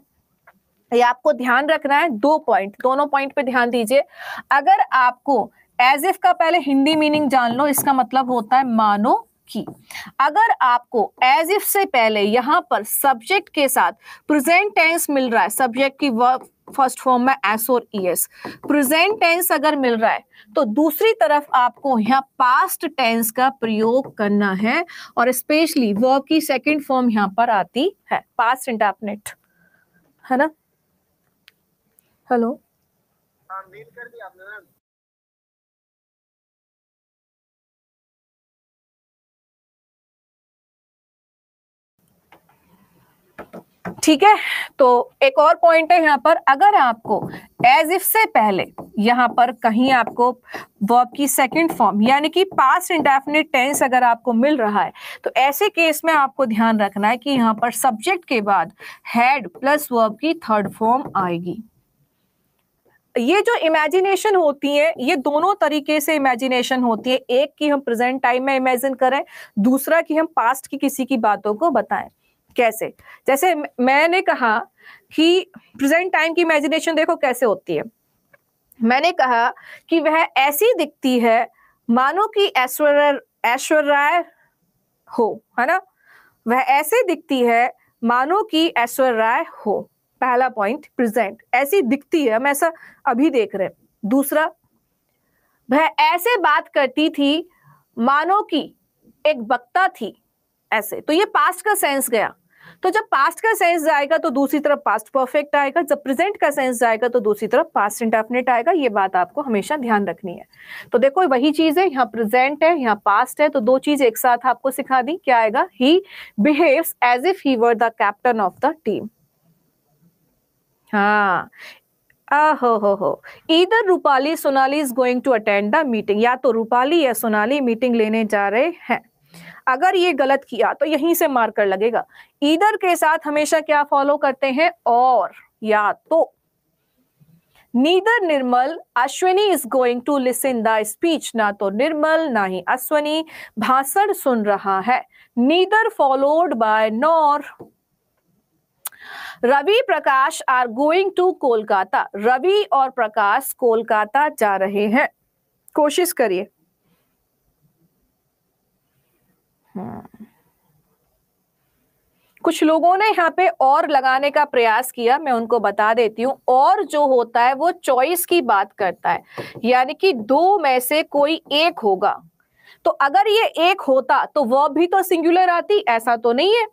ये आपको ध्यान रखना है, दो पॉइंट दोनों पॉइंट पे ध्यान दीजिए। अगर आपको एज इफ़ का पहले हिंदी मीनिंग जान लो, इसका मतलब होता है मानो की। अगर आपको एज इफ़ से पहले यहाँ पर सब्जेक्ट के साथ प्रेजेंट टेंस मिल रहा है सब्जेक्ट की वर्ब फ़र्स्ट फॉर्म में एस और ई एस प्रेजेंट टेंस अगर मिल रहा है तो दूसरी तरफ़ आपको यहाँ पास्ट टेंस का प्रयोग करना है और स्पेशली वर्ब की सेकंड फॉर्म यहाँ पर आती है पास्ट इंडेफिनिट है ना? हेलो। हाँ, ठीक है तो एक और पॉइंट है यहाँ पर। अगर आपको एज इफ़ से पहले यहाँ पर कहीं आपको वर्ब की सेकंड फॉर्म यानी कि पास्ट इंडेफिनिट टेंस अगर आपको मिल रहा है तो ऐसे केस में आपको ध्यान रखना है कि यहाँ पर सब्जेक्ट के बाद हेड प्लस वर्ब की थर्ड फॉर्म आएगी। ये जो इमेजिनेशन होती है, ये दोनों तरीके से इमेजिनेशन होती है। एक की हम प्रेजेंट टाइम में इमेजिन करें, दूसरा की हम पास्ट की किसी की बातों को बताएँ। कैसे? जैसे मैंने कहा कि प्रेजेंट टाइम की इमेजिनेशन देखो कैसे होती है। मैंने कहा कि वह ऐसी दिखती है, मानो कि ऐश्वर्य ऐश्वर्य हो, है ना? वह ऐसे दिखती है, मानो कि ऐश्वर्य हो। पहला पॉइंट प्रेजेंट ऐसी दिखती है, हम ऐसा अभी देख रहे हैं। दूसरा, वह ऐसे बात करती थी, मानो कि एक वक्ता थी, ऐसे। तो ये पास्ट का सेंस गया। तो जब पास्ट का सेंस जाएगा तो दूसरी तरफ़ पास्ट परफेक्ट आएगा। जब प्रेजेंट का सेंस जाएगा तो दूसरी तरफ़ पास्ट इंडेफिनिट आएगा। ये बात आपको हमेशा ध्यान रखनी है। तो देखो, वही चीज़ है, यहाँ प्रेजेंट है, यहाँ पास्ट है। तो दो चीज़ एक साथ आपको सिखा दी, क्या आएगा? He behaves as if he were the captain of the team हाँ। हो हो हो। इधर Rupali, Sonali is going to attend the meeting या तो रूपाली या सोनाली मीटिंग लेने जा रहे हैं। अगर ये गलत किया तो यहीं से मार्कर लगेगा। इधर के साथ हमेशा क्या फॉलो करते हैं? और, या तो। Neither Nirmal, Ashwini is going to listen the speech ना तो निर्मल, ना ही अश्विनी। भाषण सुन रहा है। Neither followed by nor. Ravi Prakash are going to Kolkata. Ravi और प्रकाश कोलकाता जा रहे हैं। कोशिश करिए। हम्म कुछ लोगों ने यहाँ पे और लगाने का प्रयास किया, मैं उनको बता देती हूँ। और जो होता है, वो चॉइस की बात करता है। यानी कि दो में से कोई एक होगा। तो अगर ये एक होता तो वह भी तो सिंगुलर आती, ऐसा तो नहीं है।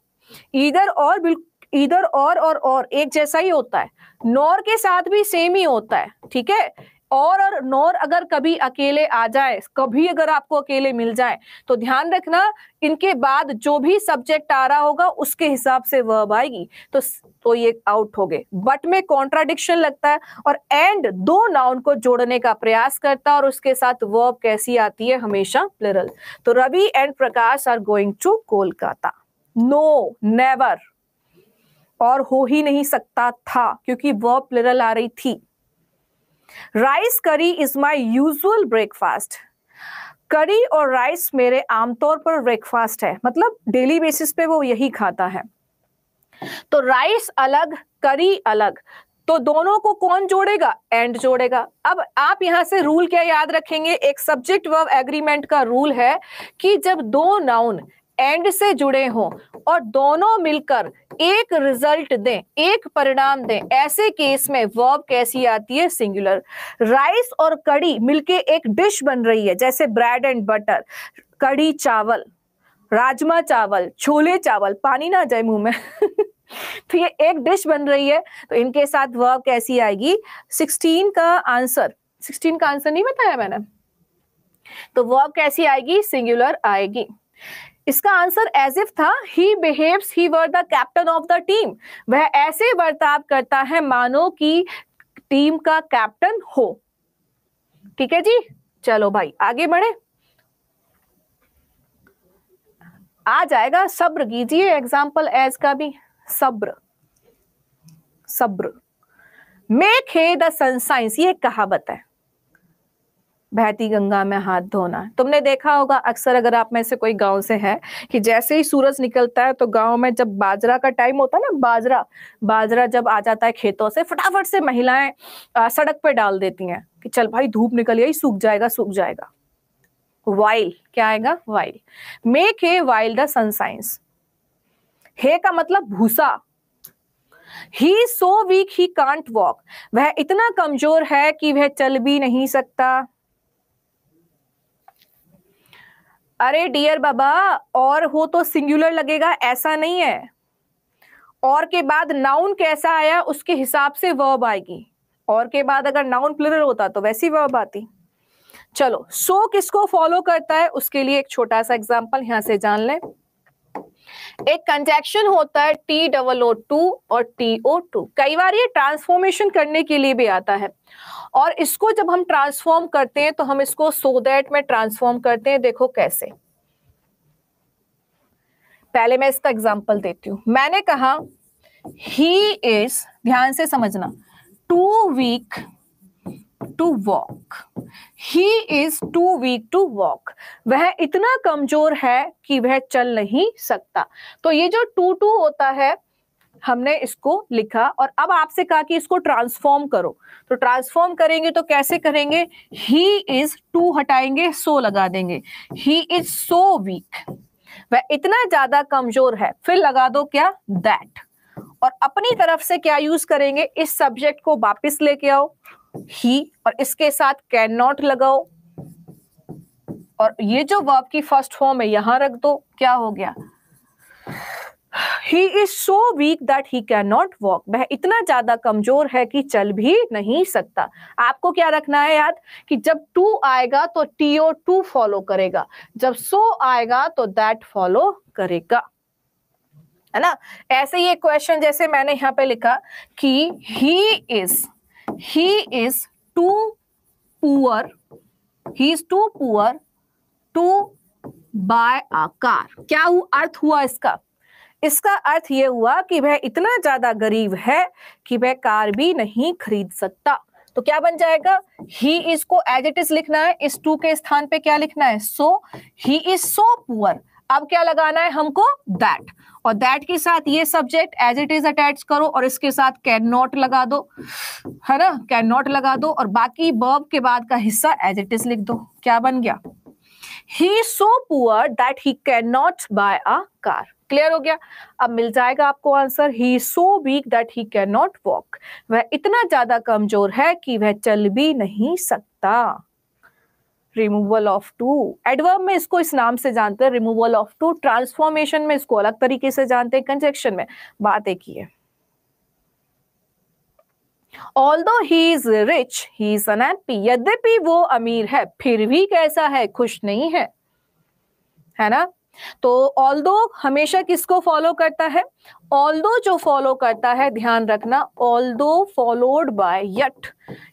इधर और बिल्कुल इधर और और और, एक जैसा ही होता है। नॉर के साथ भी सेम ही होता है, ठीक है? और और, नोर अगर कभी अकेले आ जाए, कभी अगर आपको अकेले मिल जाए तो ध्यान रखना, इनके बाद जो भी सब्जेक्ट आ रहा होगा, उसके हिसाब से वर्ब आएगी। तो तो ये आउट हो गए। बट में कॉन्ट्राडिक्शन लगता है और एंड दो नाउन को जोड़ने का प्रयास करता है और उसके साथ वर्ब कैसी आती है, हमेशा प्लरल तो Ravi and Prakash are going to Kolkata. No never और हो ही नहीं सकता था, क्योंकि वह प्लरल आ रही थी। राइस करी इज़ माई यूजल ब्रेकफास्ट करी और राइस मेरे आमतौर पर ब्रेकफास्ट है। मतलब डेली बेसिस पे वो यही खाता है। तो राइस अलग करी अलग। तो दोनों को कौन जोड़ेगा? एंड जोड़ेगा। अब आप यहाँ से रूल क्या याद रखेंगे? एक सब्जेक्ट वर्ब एग्रीमेंट का रूल है कि जब दो नाउन एंड से जुड़े हों और दोनों मिलकर एक रिज़ल्ट दें, एक परिणाम दें। ऐसे केस में वर्ब कैसी आती है? सिंगुलर राइस और कड़ी मिलके एक डिश बन रही है, जैसे ब्रेड एंड बटर कड़ी चावल, राजमा चावल, छोले चावल, पानी ना जाए मुँह में। तो ये एक डिश बन रही है तो इनके साथ वर्ब कैसी आएगी? सिक्सटीन का आंसर सिक्सटीन का आंसर नहीं बताया मैंने? तो वर्ब कैसी आएगी? सिंगुलर आएगी। इसका आंसर एज इफ़ था he behaves he were the captain of the team वह ऐसे बर्ताव करता है मानो कि टीम का कैप्टन हो। ठीक है जी? चलो भाई, आगे बढ़े। आ जाएगा सब्र, कीजिए एग्ज़ाम्पल एज का भी। सब्र। सब्र। मेक हे द सनसाइंस ये कहावत है। बहती गंगा में हाथ धोना। तुमने देखा होगा अक्सर अगर आप में से कोई गाँव से है कि जैसे ही सूरज निकलता है तो गाँव में जब बाजरा का टाइम होता है ना, बाजरा बाजरा जब आ जाता है खेतों से, फटाफट से महिलाएँ सड़क पे डाल देती हैं कि चल भाई धूप निकल गई, सूख जाएगा सूख जाएगा। वाइल क्या आएगा? While make hay while the sun shines hay का मतलब भूसा। He so weak he can't walk वह इतना कमज़ोर है कि वह चल भी नहीं सकता। अरे डियर बाबा, और हो तो सिंगुलर लगेगा, ऐसा नहीं है। और के बाद नाउन कैसा आया, उसके हिसाब से वर्ब आएगी। और के बाद अगर नाउन प्लुरल होता तो वैसी वर्ब आती। चलो सो किसको फॉलो करता है, उसके लिए एक छोटा सा एग्जांपल यहाँ से जान लें। एक कंजेक्शन होता है टी डबल ओ टू और टी ओ टू कई बार ये ट्रांसफॉर्मेशन करने के लिए भी आता है। और इसको जब हम ट्रांसफॉर्म करते हैं तो हम इसको सो दैट में ट्रांसफॉर्म करते हैं, देखो कैसे। पहले मैं इसका एग्जांपल देती हूँ। मैंने कहा ही इज़ ध्यान से समझना too weak to walk he is too weak to walk वह इतना कमज़ोर है कि वह चल नहीं सकता। तो ये जो टू टू होता है, हमने इसको लिखा और अब आपसे कहा कि इसको ट्रांसफॉर्म करो। तो ट्रांसफॉर्म करेंगे तो कैसे करेंगे? ही इज़ टू हटाएँगे सो लगा देंगे। ही इज़ सो वीक वह इतना ज़्यादा कमज़ोर है, फिर लगा दो क्या? दैट और अपनी तरफ़ से क्या यूज़ करेंगे? इस सब्जेक्ट को वापिस लेके आओ। ही और इसके साथ कैन नॉट लगाओ। और ये जो वर्ब की फ़र्स्ट फॉर्म है, यहाँ रख दो, क्या हो गया? He is so weak that he can not walk वह इतना ज़्यादा कमज़ोर है कि चल भी नहीं सकता। आपको क्या रखना है याद? कि जब टू आएगा तो टी ओ टू फॉलो करेगा। जब सो so आएगा तो दैट फॉलो करेगा। है ना? ऐसे ही क्वेश्चन जैसे मैंने यहाँ पे लिखा कि he is he is too poor he is too poor to buy a car क्या अर्थ हुआ इसका? इसका अर्थ यह हुआ कि वह इतना ज़्यादा गरीब है कि वह कार भी नहीं खरीद सकता। तो क्या बन जाएगा? ही इज़ को एज इट इज़ लिखना है, इस टू के स्थान पे क्या लिखना है? सो ही इज़ सो पुअर अब क्या लगाना है हमको? दैट और दैट के साथ ये subject as it is attach करो और इसके साथ कैन नॉट लगा दो। है ना? कैन नॉट लगा दो और बाकी बर्ब के बाद का हिस्सा एज इट इज़ लिख दो। क्या बन गया? He so poor that he can not buy a car clear हो गया? अब मिल जाएगा आपको answer he so weak that he can not walk वह इतना ज़्यादा कमज़ोर है कि वह चल भी नहीं सकता। रिमूवल ऑफ़ टू एडवर्ब में इसको इस नाम से जानते हैं रिमूवल ऑफ़ टू ट्रांसफॉर्मेशन में इसको अलग तरीके से जानते हैं कंजेक्शन में। बात एक ही है। Although he is rich he is unhappy यद्यपि वो अमीर है, फिर भी कैसा है? खुश नहीं है। है ना? तो ऑल्दो हमेशा किसको फॉलो करता है? ऑल्दो जो फॉलो करता है, ध्यान रखना although followed by yet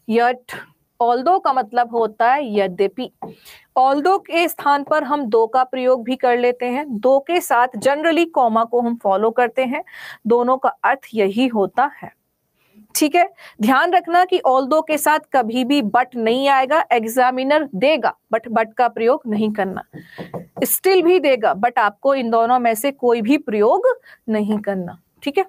yet although का मतलब होता है यद्यपि। ऑल्दो के स्थान पर हम दो का प्रयोग भी कर लेते हैं। दो के साथ जनरली कॉमा को हम फॉलो करते हैं। दोनों का अर्थ यही होता है। ठीक है? ध्यान रखना कि ऑल दो के साथ कभी भी बट नहीं आएगा एग्जामिनर देगा बट बट का प्रयोग नहीं करना। स्टिल भी देगा बट आपको इन दोनों में से कोई भी प्रयोग नहीं करना। ठीक है?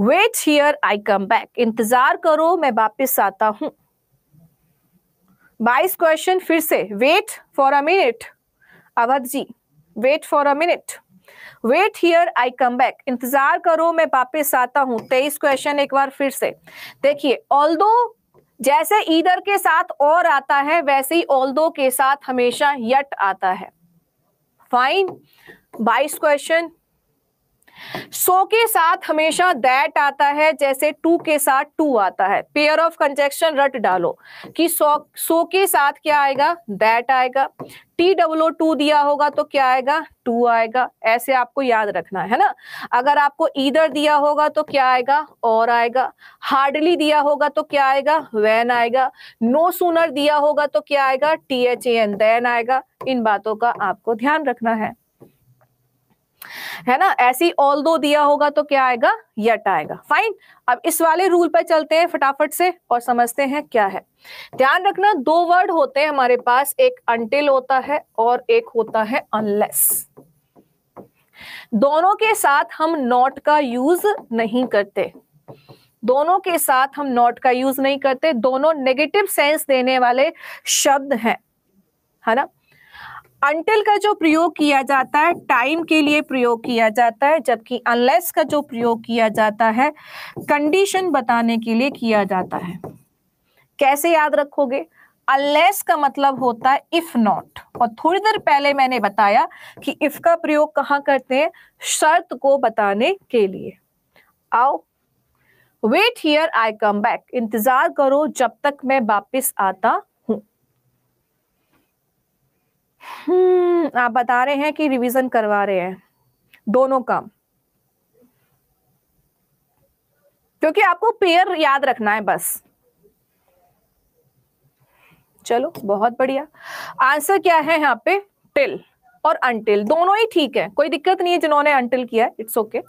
Wait here I come back इंतज़ार करो, मैं वापिस आता हूँ। बाईस क्वेश्चन फिर से। Wait for a minute Awadh ji. Wait for a minute wait here I come back इंतज़ार करो, मैं वापिस आता हूँ। तेईस क्वेश्चन एक बार फिर से। देखिए ऑल जैसे ईदर के साथ और आता है, वैसे ही ऑल के साथ हमेशा यट आता है। फाइन बाईस क्वेश्चन सो के साथ हमेशा दैट आता है, जैसे टू के साथ टू आता है। पेयर ऑफ़ कंजेक्शन रट डालो कि सो सो के साथ क्या आएगा? दैट आएगा। टी डब्लो टू दिया होगा तो क्या आएगा? टू आएगा। ऐसे आपको याद रखना है ना? अगर आपको ईदर दिया होगा तो क्या आएगा? और आएगा। हार्डली दिया होगा तो क्या आएगा? वैन आएगा। नो सूनर दिया होगा तो क्या आएगा? T H N. देन आएगा। इन बातों का आपको ध्यान रखना है। है ना? ऐसी ऑल दो दिया होगा तो क्या आएगा? यट आएगा। फाइन अब इस वाले रूल पर चलते हैं फटाफट से और समझते हैं क्या है। ध्यान रखना, दो वर्ड होते हैं हमारे पास। एक अंटिल होता है और एक होता है अनलेस दोनों के साथ हम नॉट का यूज़ नहीं करते। दोनों के साथ हम नॉट का यूज़ नहीं करते। दोनों नेगेटिव सेंस देने वाले शब्द हैं। है ना? अंटिल का जो प्रयोग किया जाता है टाइम के लिए प्रयोग किया जाता है, जबकि अनलेस का जो प्रयोग किया जाता है कंडीशन बताने के लिए किया जाता है। कैसे याद रखोगे? अनलेस का मतलब होता है इफ़ नॉट और थोड़ी देर पहले मैंने बताया कि इफ़ का प्रयोग कहाँ करते हैं? शर्त को बताने के लिए। आओ wait here I come back इंतज़ार करो जब तक मैं वापिस आता हम्म आप बता रहे हैं कि रिवीजन करवा रहे हैं। दोनों काम। क्योंकि आपको पेयर याद रखना है बस। चलो, बहुत बढ़िया। आंसर क्या है यहाँ पे? टिल और अनटिल दोनों ही ठीक है। कोई दिक्कत नहीं है जिन्होंने अनटिल किया है। It's okay.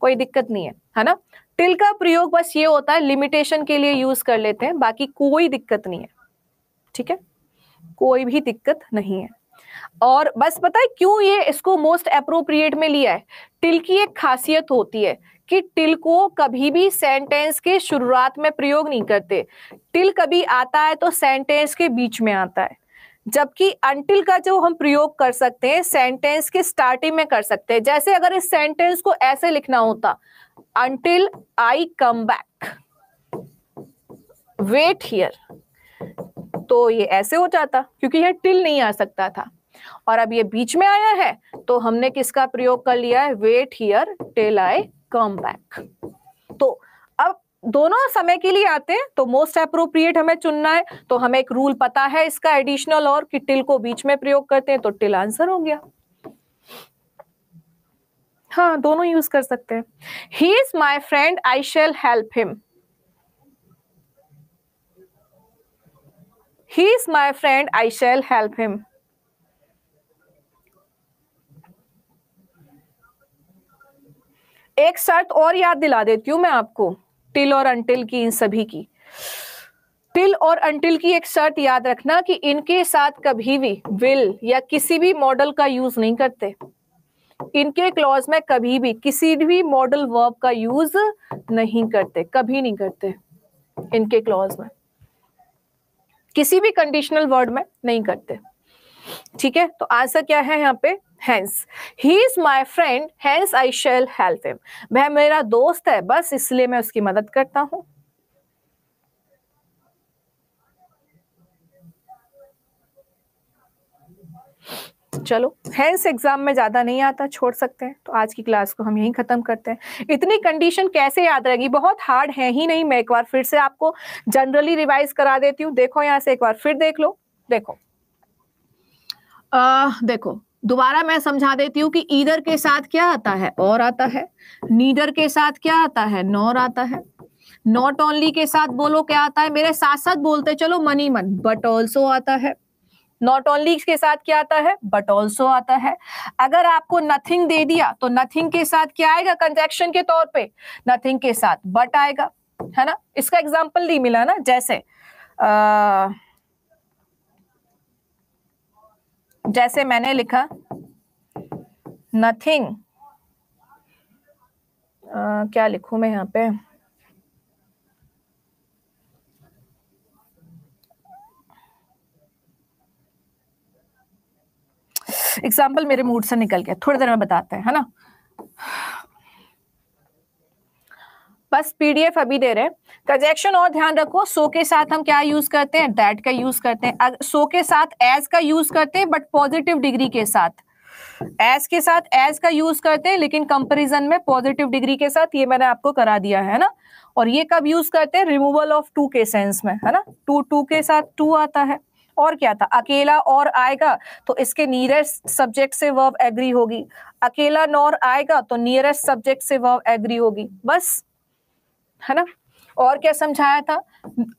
कोई दिक्कत नहीं है है ना? टिल का प्रयोग बस ये होता है लिमिटेशन के लिए यूज़ कर लेते हैं। बाकी कोई दिक्कत नहीं है। ठीक है? कोई भी दिक्कत नहीं है। और बस पता है क्यों ये इसको मोस्ट अप्रोप्रिएट में लिया है? टिल की एक खासियत होती है कि टिल को कभी भी सेंटेंस के शुरुआत में प्रयोग नहीं करते। टिल कभी आता है तो सेंटेंस के बीच में आता है। जबकि अंटिल का जो हम प्रयोग कर सकते हैं सेंटेंस के स्टार्टिंग में कर सकते हैं। जैसे अगर इस सेंटेंस को ऐसे लिखना होता until I come back wait here तो ये ऐसे हो जाता, क्योंकि यह टिल नहीं आ सकता था। और अब ये बीच में आया है तो हमने किसका प्रयोग कर लिया है? Wait here till I come back तो अब दोनों समय के लिए आते हैं तो मोस्ट अप्रोप्रिएट हमें चुनना है तो हमें एक रूल पता है इसका एडिशनल और कि टिल को बीच में प्रयोग करते हैं तो टिल आंसर हो गया। हाँ दोनों यूज़ कर सकते हैं। He is my friend I shall help him he is my friend I shall help him एक शर्त और याद दिला देती हूँ मैं आपको। टिल और अंटिल की, इन सभी की। टिल और अंटिल की एक शर्त याद रखना कि इनके साथ कभी भी विल या किसी भी मॉडल का यूज़ नहीं करते। इनके क्लॉज में कभी भी, किसी भी मॉडल वर्ब का यूज़ नहीं करते, कभी नहीं करते इनके क्लॉज में। किसी भी कंडीशनल वर्ड में नहीं करते। ठीक है? तो आंसर क्या है यहाँ पे? Hence he is my friend hence I shall help him वह मेरा दोस्त है, बस इसलिए मैं उसकी मदद करता हूँ। चलो हेंस एग्ज़ाम में ज़्यादा नहीं आता छोड़ सकते हैं। तो आज की क्लास को हम यहीं खत्म करते हैं। इतनी कंडीशन कैसे याद रहेगी? बहुत हार्ड है ही नहीं। मैं एक बार फिर से आपको जनरली रिवाइज करा देती हूँ। देखो यहाँ से एक बार फिर देख लो। देखो। आ, देखो दोबारा मैं समझा देती हूँ कि ईदर के साथ क्या आता है? और आता है। नीडर के साथ क्या आता है? नॉर आता है। नॉट ओनली के साथ बोलो क्या आता है? मेरे साथ साथ बोलते चलो मनी मन बट ऑल्सो आता है। नॉट ओनली के साथ क्या आता है बट ऑल्सो आता है। अगर आपको नथिंग दे दिया तो नथिंग के साथ क्या आएगा कंजेक्शन के तौर पे? नथिंग के साथ बट आएगा है ना? इसका एग्ज़ाम्पल नहीं मिला ना जैसे आ, जैसे मैंने लिखा नथिंग क्या लिखू मैं यहाँ पे? एग्ज़ाम्पल मेरे मूड से निकल गया। थोड़ी देर में बताते हैं, है ना? बस पीडीएफ अभी दे रहे हैं। कंजेक्शन और ध्यान रखो सो के साथ हम क्या यूज़ करते हैं? दैट का यूज़ करते हैं। सो के साथ एज का यूज़ करते हैं बट पॉजिटिव डिग्री के साथ। एज के साथ एज का यूज़ करते हैं, लेकिन कंपैरिजन में पॉजिटिव डिग्री के साथ ये मैंने आपको करा दिया है ना? और ये कब यूज़ करते हैं? रिमूवल ऑफ़ टू के सेंस में, है ना? टू टू के साथ टू आता है। और क्या था? अकेला और आएगा तो इसके नियरेस्ट सब्जेक्ट से वर्ब एग्री होगी। अकेला नॉर आएगा तो नियरेस्ट सब्जेक्ट से वर्ब एग्री होगी। बस, है ना? और क्या समझाया था?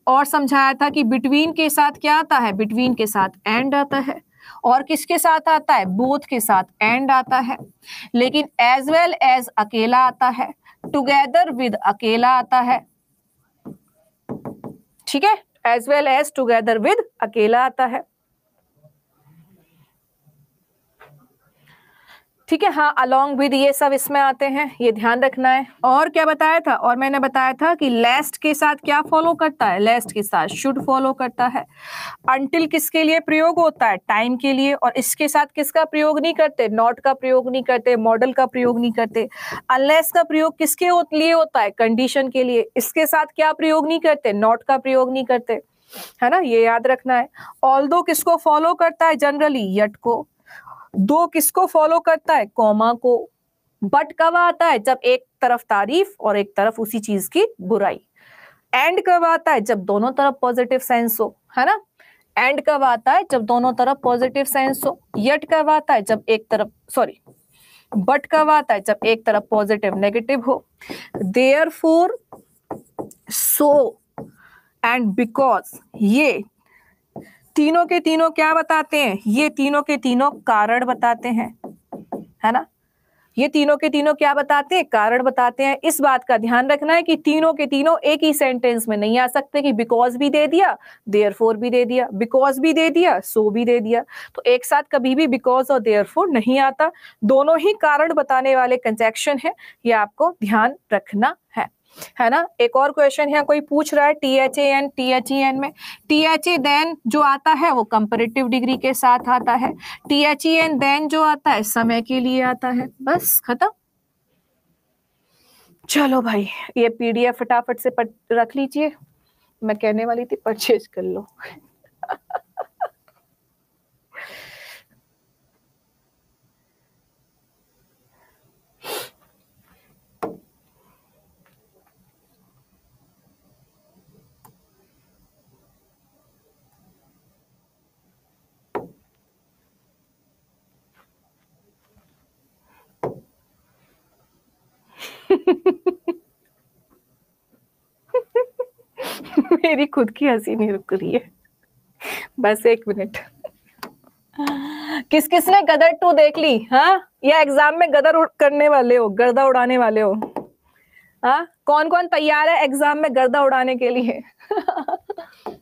और समझाया था कि बिटवीन के साथ क्या आता है? बिटवीन के साथ एंड आता है। और किसके साथ आता है? बोथ के साथ एंड आता है। लेकिन एज वेल एज अकेला आता है टुगेदर विद अकेला आता है। ठीक है? As well as together with अकेला आता है। ठीक है हाँ अलोंग विद ये सब इसमें आते हैं, ये ध्यान रखना है। और क्या बताया था? और मैंने बताया था कि लेस्ट के साथ क्या फॉलो करता है? लेस्ट के साथ शुड फॉलो करता है। अंटिल किसके लिए प्रयोग होता है? टाइम के लिए। और इसके साथ किसका प्रयोग नहीं करते? नॉट का प्रयोग नहीं करते मॉडल का प्रयोग नहीं करते। अनलेस का प्रयोग किसके लिए होता है? कंडीशन के लिए। इसके साथ क्या प्रयोग नहीं करते? नॉट का प्रयोग नहीं करते। है ना? ये याद रखना है। ऑल किसको फॉलो करता है जनरली यट को। दो किसको फॉलो करता है? कॉमा को। बट कब आता है? जब एक तरफ़ तारीफ़ और एक तरफ़ उसी चीज़ की बुराई। एंड कब आता है? जब दोनों तरफ़ पॉजिटिव सेंस हो, है ना? एंड कब आता है? जब दोनों तरफ़ पॉजिटिव सेंस हो। यट कब आता है? जब एक तरफ़ सॉरी बट कब आता है? जब एक तरफ़ पॉजिटिव नेगेटिव हो। Therefore so and because ये तीनों के तीनों क्या बताते हैं? ये तीनों के तीनों कारण बताते हैं, है ना? ये तीनों के तीनों क्या बताते हैं? कारण बताते हैं। इस बात का ध्यान रखना है कि तीनों के तीनों एक ही सेंटेंस में नहीं आ सकते कि बिकॉज़ भी दे दिया देयर फोर भी दे दिया बिकॉज़ भी दे दिया सो भी दे दिया। तो एक साथ कभी भी बिकॉज़ और देयर फोर नहीं आता। दोनों ही कारण बताने वाले कंजेक्शन है। ये आपको ध्यान रखना है ना? एक और क्वेश्चन है कोई पूछ रहा है T H A N T H E N में। टी एच ए देन जो आता है, वो कंपेरेटिव डिग्री के साथ आता है। T H E N then जो आता है, समय के लिए आता है। बस, खत्म। चलो भाई, ये पीडीएफ फटाफट से रख लीजिए। मैं कहने वाली थी परचेज कर लो मेरी खुद की हँसी नहीं रुक रही है। बस एक मिनट। किस किस ने गदर टू देख ली हाँ? या एग्ज़ाम में गदर करने वाले हो, गर्दा उड़ाने वाले हो? हाँ? कौन कौन तैयार है एग्ज़ाम में गर्दा उड़ाने के लिए?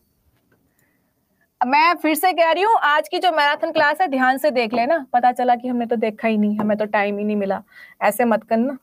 मैं फिर से कह रही हूँ, आज की जो मैराथन क्लास है, ध्यान से देख लेना। पता चला कि हमने तो देखा ही नहीं, हमें तो टाइम ही नहीं मिला। ऐसे मत करना।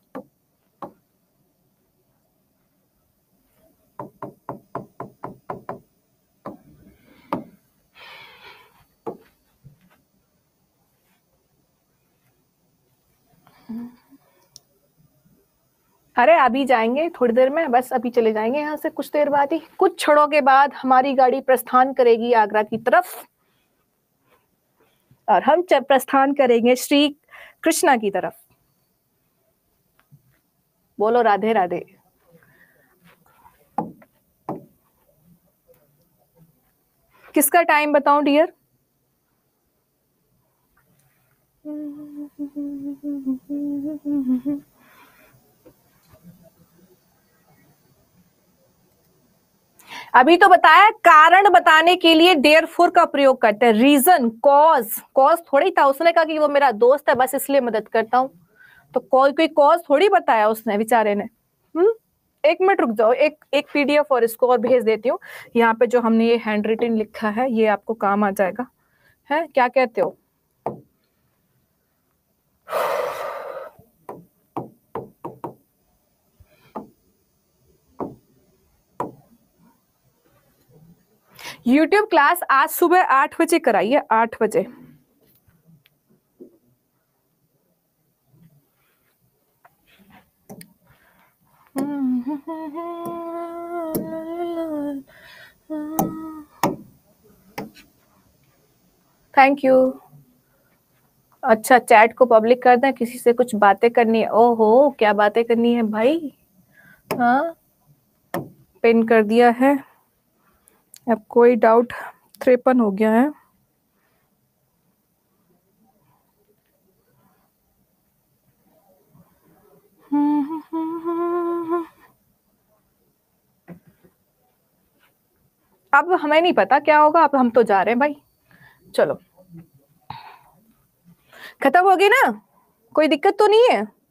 अरे, अभी जाएँगे थोड़ी देर में, बस अभी चले जाएँगे यहाँ से कुछ देर बाद ही। कुछ क्षणों के बाद हमारी गाड़ी प्रस्थान करेगी आगरा की तरफ़। और हम प्रस्थान करेंगे श्री कृष्णा की तरफ़। बोलो, राधे राधे। किसका टाइम बताऊँ डियर अभी तो बताया, कारण बताने के लिए डेयर फोर का प्रयोग करते हैं। रीजन कॉज कॉज थोड़ी था उसने कहा कि वो मेरा दोस्त है, बस इसलिए मदद करता हूँ। तो कोई कोई कॉज थोड़ी बताया उसने बेचारे ने। हम्म? एक मिनट रुक जाओ, एक एक पीडीएफ और इसको और भेज देती हूँ। यहाँ पे जो हमने ये हैंड रिटन लिखा है, ये आपको काम आ जाएगा। है? क्या कहते हो? यूट्यूब क्लास आज सुबह आठ बजे कराइए, आठ बजे। थैंक यू अच्छा चैट को पब्लिक कर दें, किसी से कुछ बातें करनी है। ओहो, क्या बातें करनी है भाई? हाँ? पिन कर दिया है। अब कोई डाउट त्रेपन हो गया है। अब हमें नहीं पता क्या होगा, अब हम तो जा रहे हैं भाई। चलो। खत्म होगी ना? कोई दिक्कत तो नहीं है?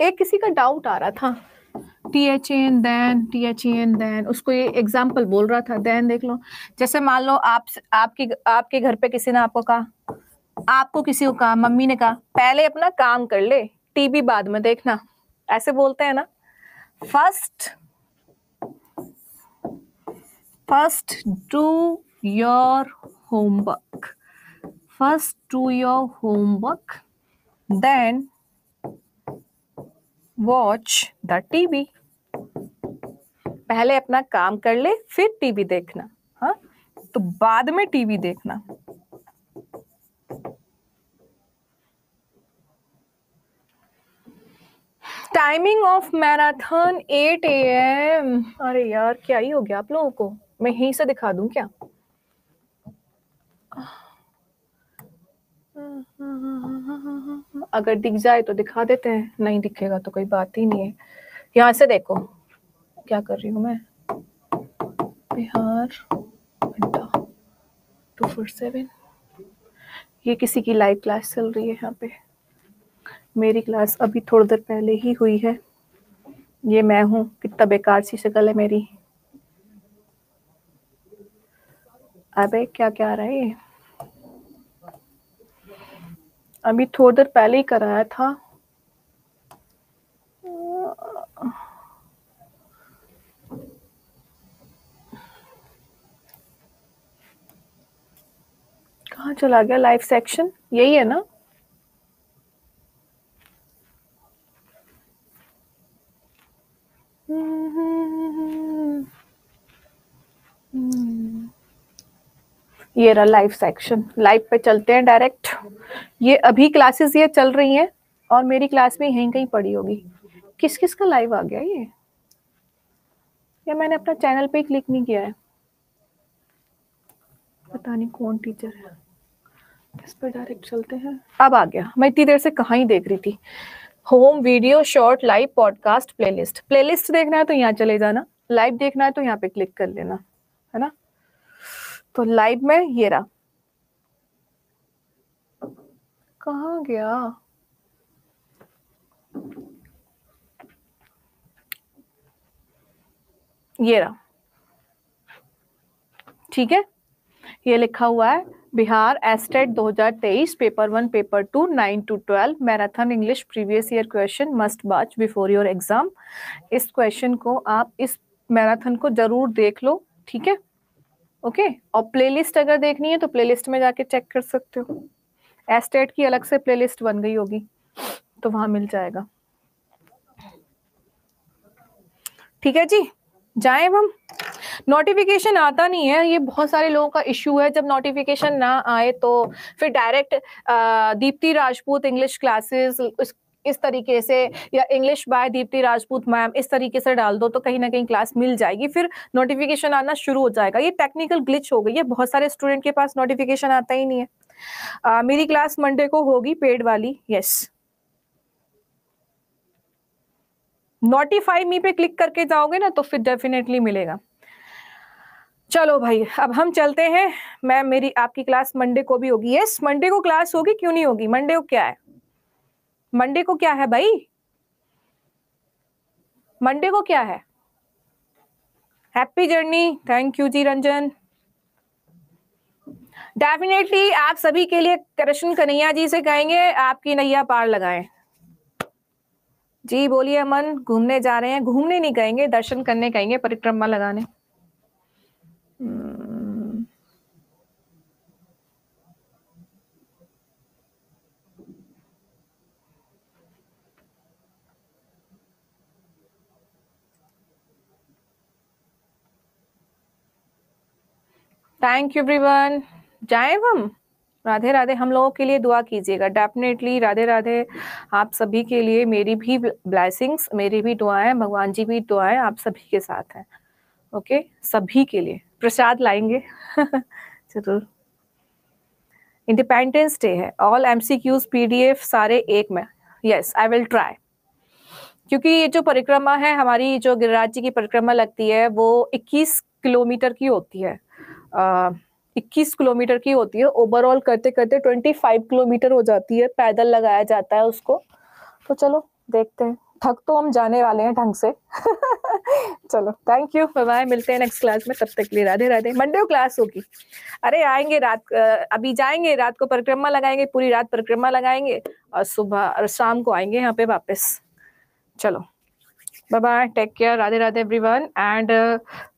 एक किसी का डाउट आ रहा था। T H N then T H N then उसको ये एग्ज़ाम्पल बोल रहा था देन देख लो। जैसे मान लो आप आपकी, आपके घर पे किसी ने आपको कहा, आपको किसी को कहा, मम्मी ने कहा, पहले अपना काम कर ले टीवी बाद में देखना। ऐसे बोलते हैं ना। First first do your homework first do your homework then watch the TV पहले अपना काम कर ले, फिर टीवी देखना हाँ? तो बाद में टीवी देखना। टाइमिंग ऑफ़ मैराथन 8 एम अरे यार, क्या ही हो गया आप लोगों को? मैं यहीं से दिखा दूँ क्या? अगर दिख जाए तो दिखा देते हैं, नहीं दिखेगा तो कोई बात ही नहीं है। यहाँ से देखो, क्या कर रही हूँ मैं? बिहार अड्डा टू फोर सेवन ये किसी की लाइव क्लास चल रही है यहाँ पे। मेरी क्लास अभी थोड़ी देर पहले ही हुई है। ये मैं हूँ, कितना बेकार सी शक्ल है मेरी। अबे क्या क्या आ रहा है अभी थोड़ी देर पहले ही कराया था। कहा चला गया? लाइव सेक्शन यही है ना? ये रहा लाइव सेक्शन लाइव पे चलते हैं डायरेक्ट ये अभी क्लासेस ये चल रही हैं और मेरी क्लास में यहीं कहीं पड़ी होगी। किस किस का लाइव आ गया ये? या मैंने अपना चैनल पे क्लिक नहीं किया है। पता नहीं कौन टीचर है। इस पर डायरेक्ट चलते हैं? अब आ गया। मैं इतनी देर से कहाँ ही देख रही थी। Home video short live podcast playlist playlist देखना है तो यहाँ चले जाना। लाइव देखना है तो यहाँ पे क्लिक कर लेना। है ना? तो लाइव में ये रहा। कहा गया? ये रहा। ठीक है? ये लिखा हुआ है, Bihar STET 2023 paper one paper two nine to twelve marathon English previous year question must watch before your exam इस क्वेश्चन को आप इस मैराथन को ज़रूर देख लो, ठीक है? ओके? और प्लेलिस्ट अगर देखनी है तो प्लेलिस्ट में जाके चेक कर सकते हो। एस्टेट की अलग से प्लेलिस्ट बन गई होगी तो वहाँ मिल जाएगा। ठीक है जी, जाए हम। नोटिफिकेशन आता नहीं है, ये बहुत सारे लोगों का इश्यू है। जब नोटिफिकेशन ना आए तो फिर direct Deepti Rajput English classes इस तरीके से या English by Deepti Rajput ma'am इस तरीके से डाल दो तो कहीं ना कहीं क्लास मिल जाएगी। फिर नोटिफिकेशन आना शुरू हो जाएगा। ये टेक्निकल ग्लिच हो गई है। बहुत सारे स्टूडेंट के पास नोटिफिकेशन आता ही नहीं है। आ, मेरी क्लास मंडे को होगी पेड वाली। यस नोटिफाई मी पे क्लिक करके जाओगे ना तो फिर डेफिनेटली मिलेगा। चलो भाई अब हम चलते हैं। मैं मेरी आपकी क्लास मंडे को भी होगी। यस मंडे को क्लास होगी? क्यों नहीं होगी? मंडे को क्या है? मंडे को क्या है भाई? मंडे को क्या है? Happy journey thank you ji Ranjan definitely आप सभी के लिए कृष्ण कन्हैया जी से कहेंगे, आपकी नैया पार लगाएँ। जी बोलिए अमन, घूमने जा रहे हैं। घूमने नहीं कहेंगे, दर्शन करने कहेंगे, परिक्रमा लगाने। थैंक यू एवरीवन जाए हम। राधे राधे, हम लोगों के लिए दुआ कीजिएगा। डेफिनेटली राधे राधे, आप सभी के लिए मेरी भी ब्लैसिंग्स मेरी भी दुआएँ भगवान जी भी दुआएँ आप सभी के साथ हैं। ओके सभी के लिए। प्रसाद लाएँगे। ज़रूर। इंडिपेंडेंस डे है। All M C Qs P D F सारे एक में। यस आई विल ट्राई क्योंकि ये जो परिक्रमा है, हमारी जो गिरिराज जी की परिक्रमा लगती है, वो 21 किलोमीटर की होती है। 21 किलोमीटर की होती है। ओवरऑल करते करते 25 किलोमीटर हो जाती है। पैदल लगाया जाता है उसको। तो चलो, देखते हैं। थक तो हम जाने वाले हैं ढंग से। चलो थैंक यू बाय मिलते हैं नेक्स्ट क्लास में। तब तक लिए राधे राधे। मंडे को क्लास होगी। अरे, आएँगे रात अभी जाएँगे। रात को परिक्रमा लगाएँगे, पूरी रात परिक्रमा लगाएँगे और सुबह, और शाम को आएँगे यहाँ पे वापस। चलो। Bye bye take care Radhe Radhe everyone and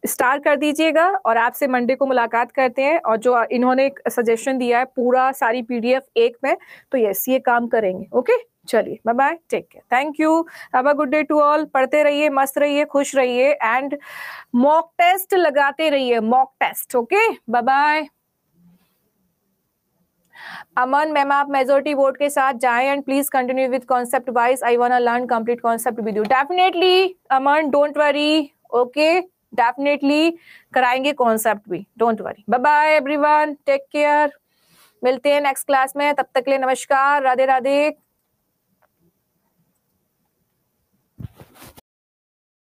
star कर दीजिएगा और आपसे मंडे को मुलाकात करते हैं और जो इन्होंने एक सजेशन दिया है पूरा सारी पीडीएफ एक में तो यस ये काम करेंगे ओके चलिए bye bye take care thank you have a good day to all पढ़ते रहिए, मस्त रहिए, खुश रहिए एंड मॉक टेस्ट लगाते रहिए mock test okay bye bye Aman, ma'am, आप मेजोरिटी वोट के साथ जाएँ and please continue with concept wise I want learn complete concept with you definitely Aman don't worry okay definitely कराएँगे concept भी don't worry bye bye everyone take care मिलते हैं next class में. तब तक के लिए नमस्कार. राधे राधे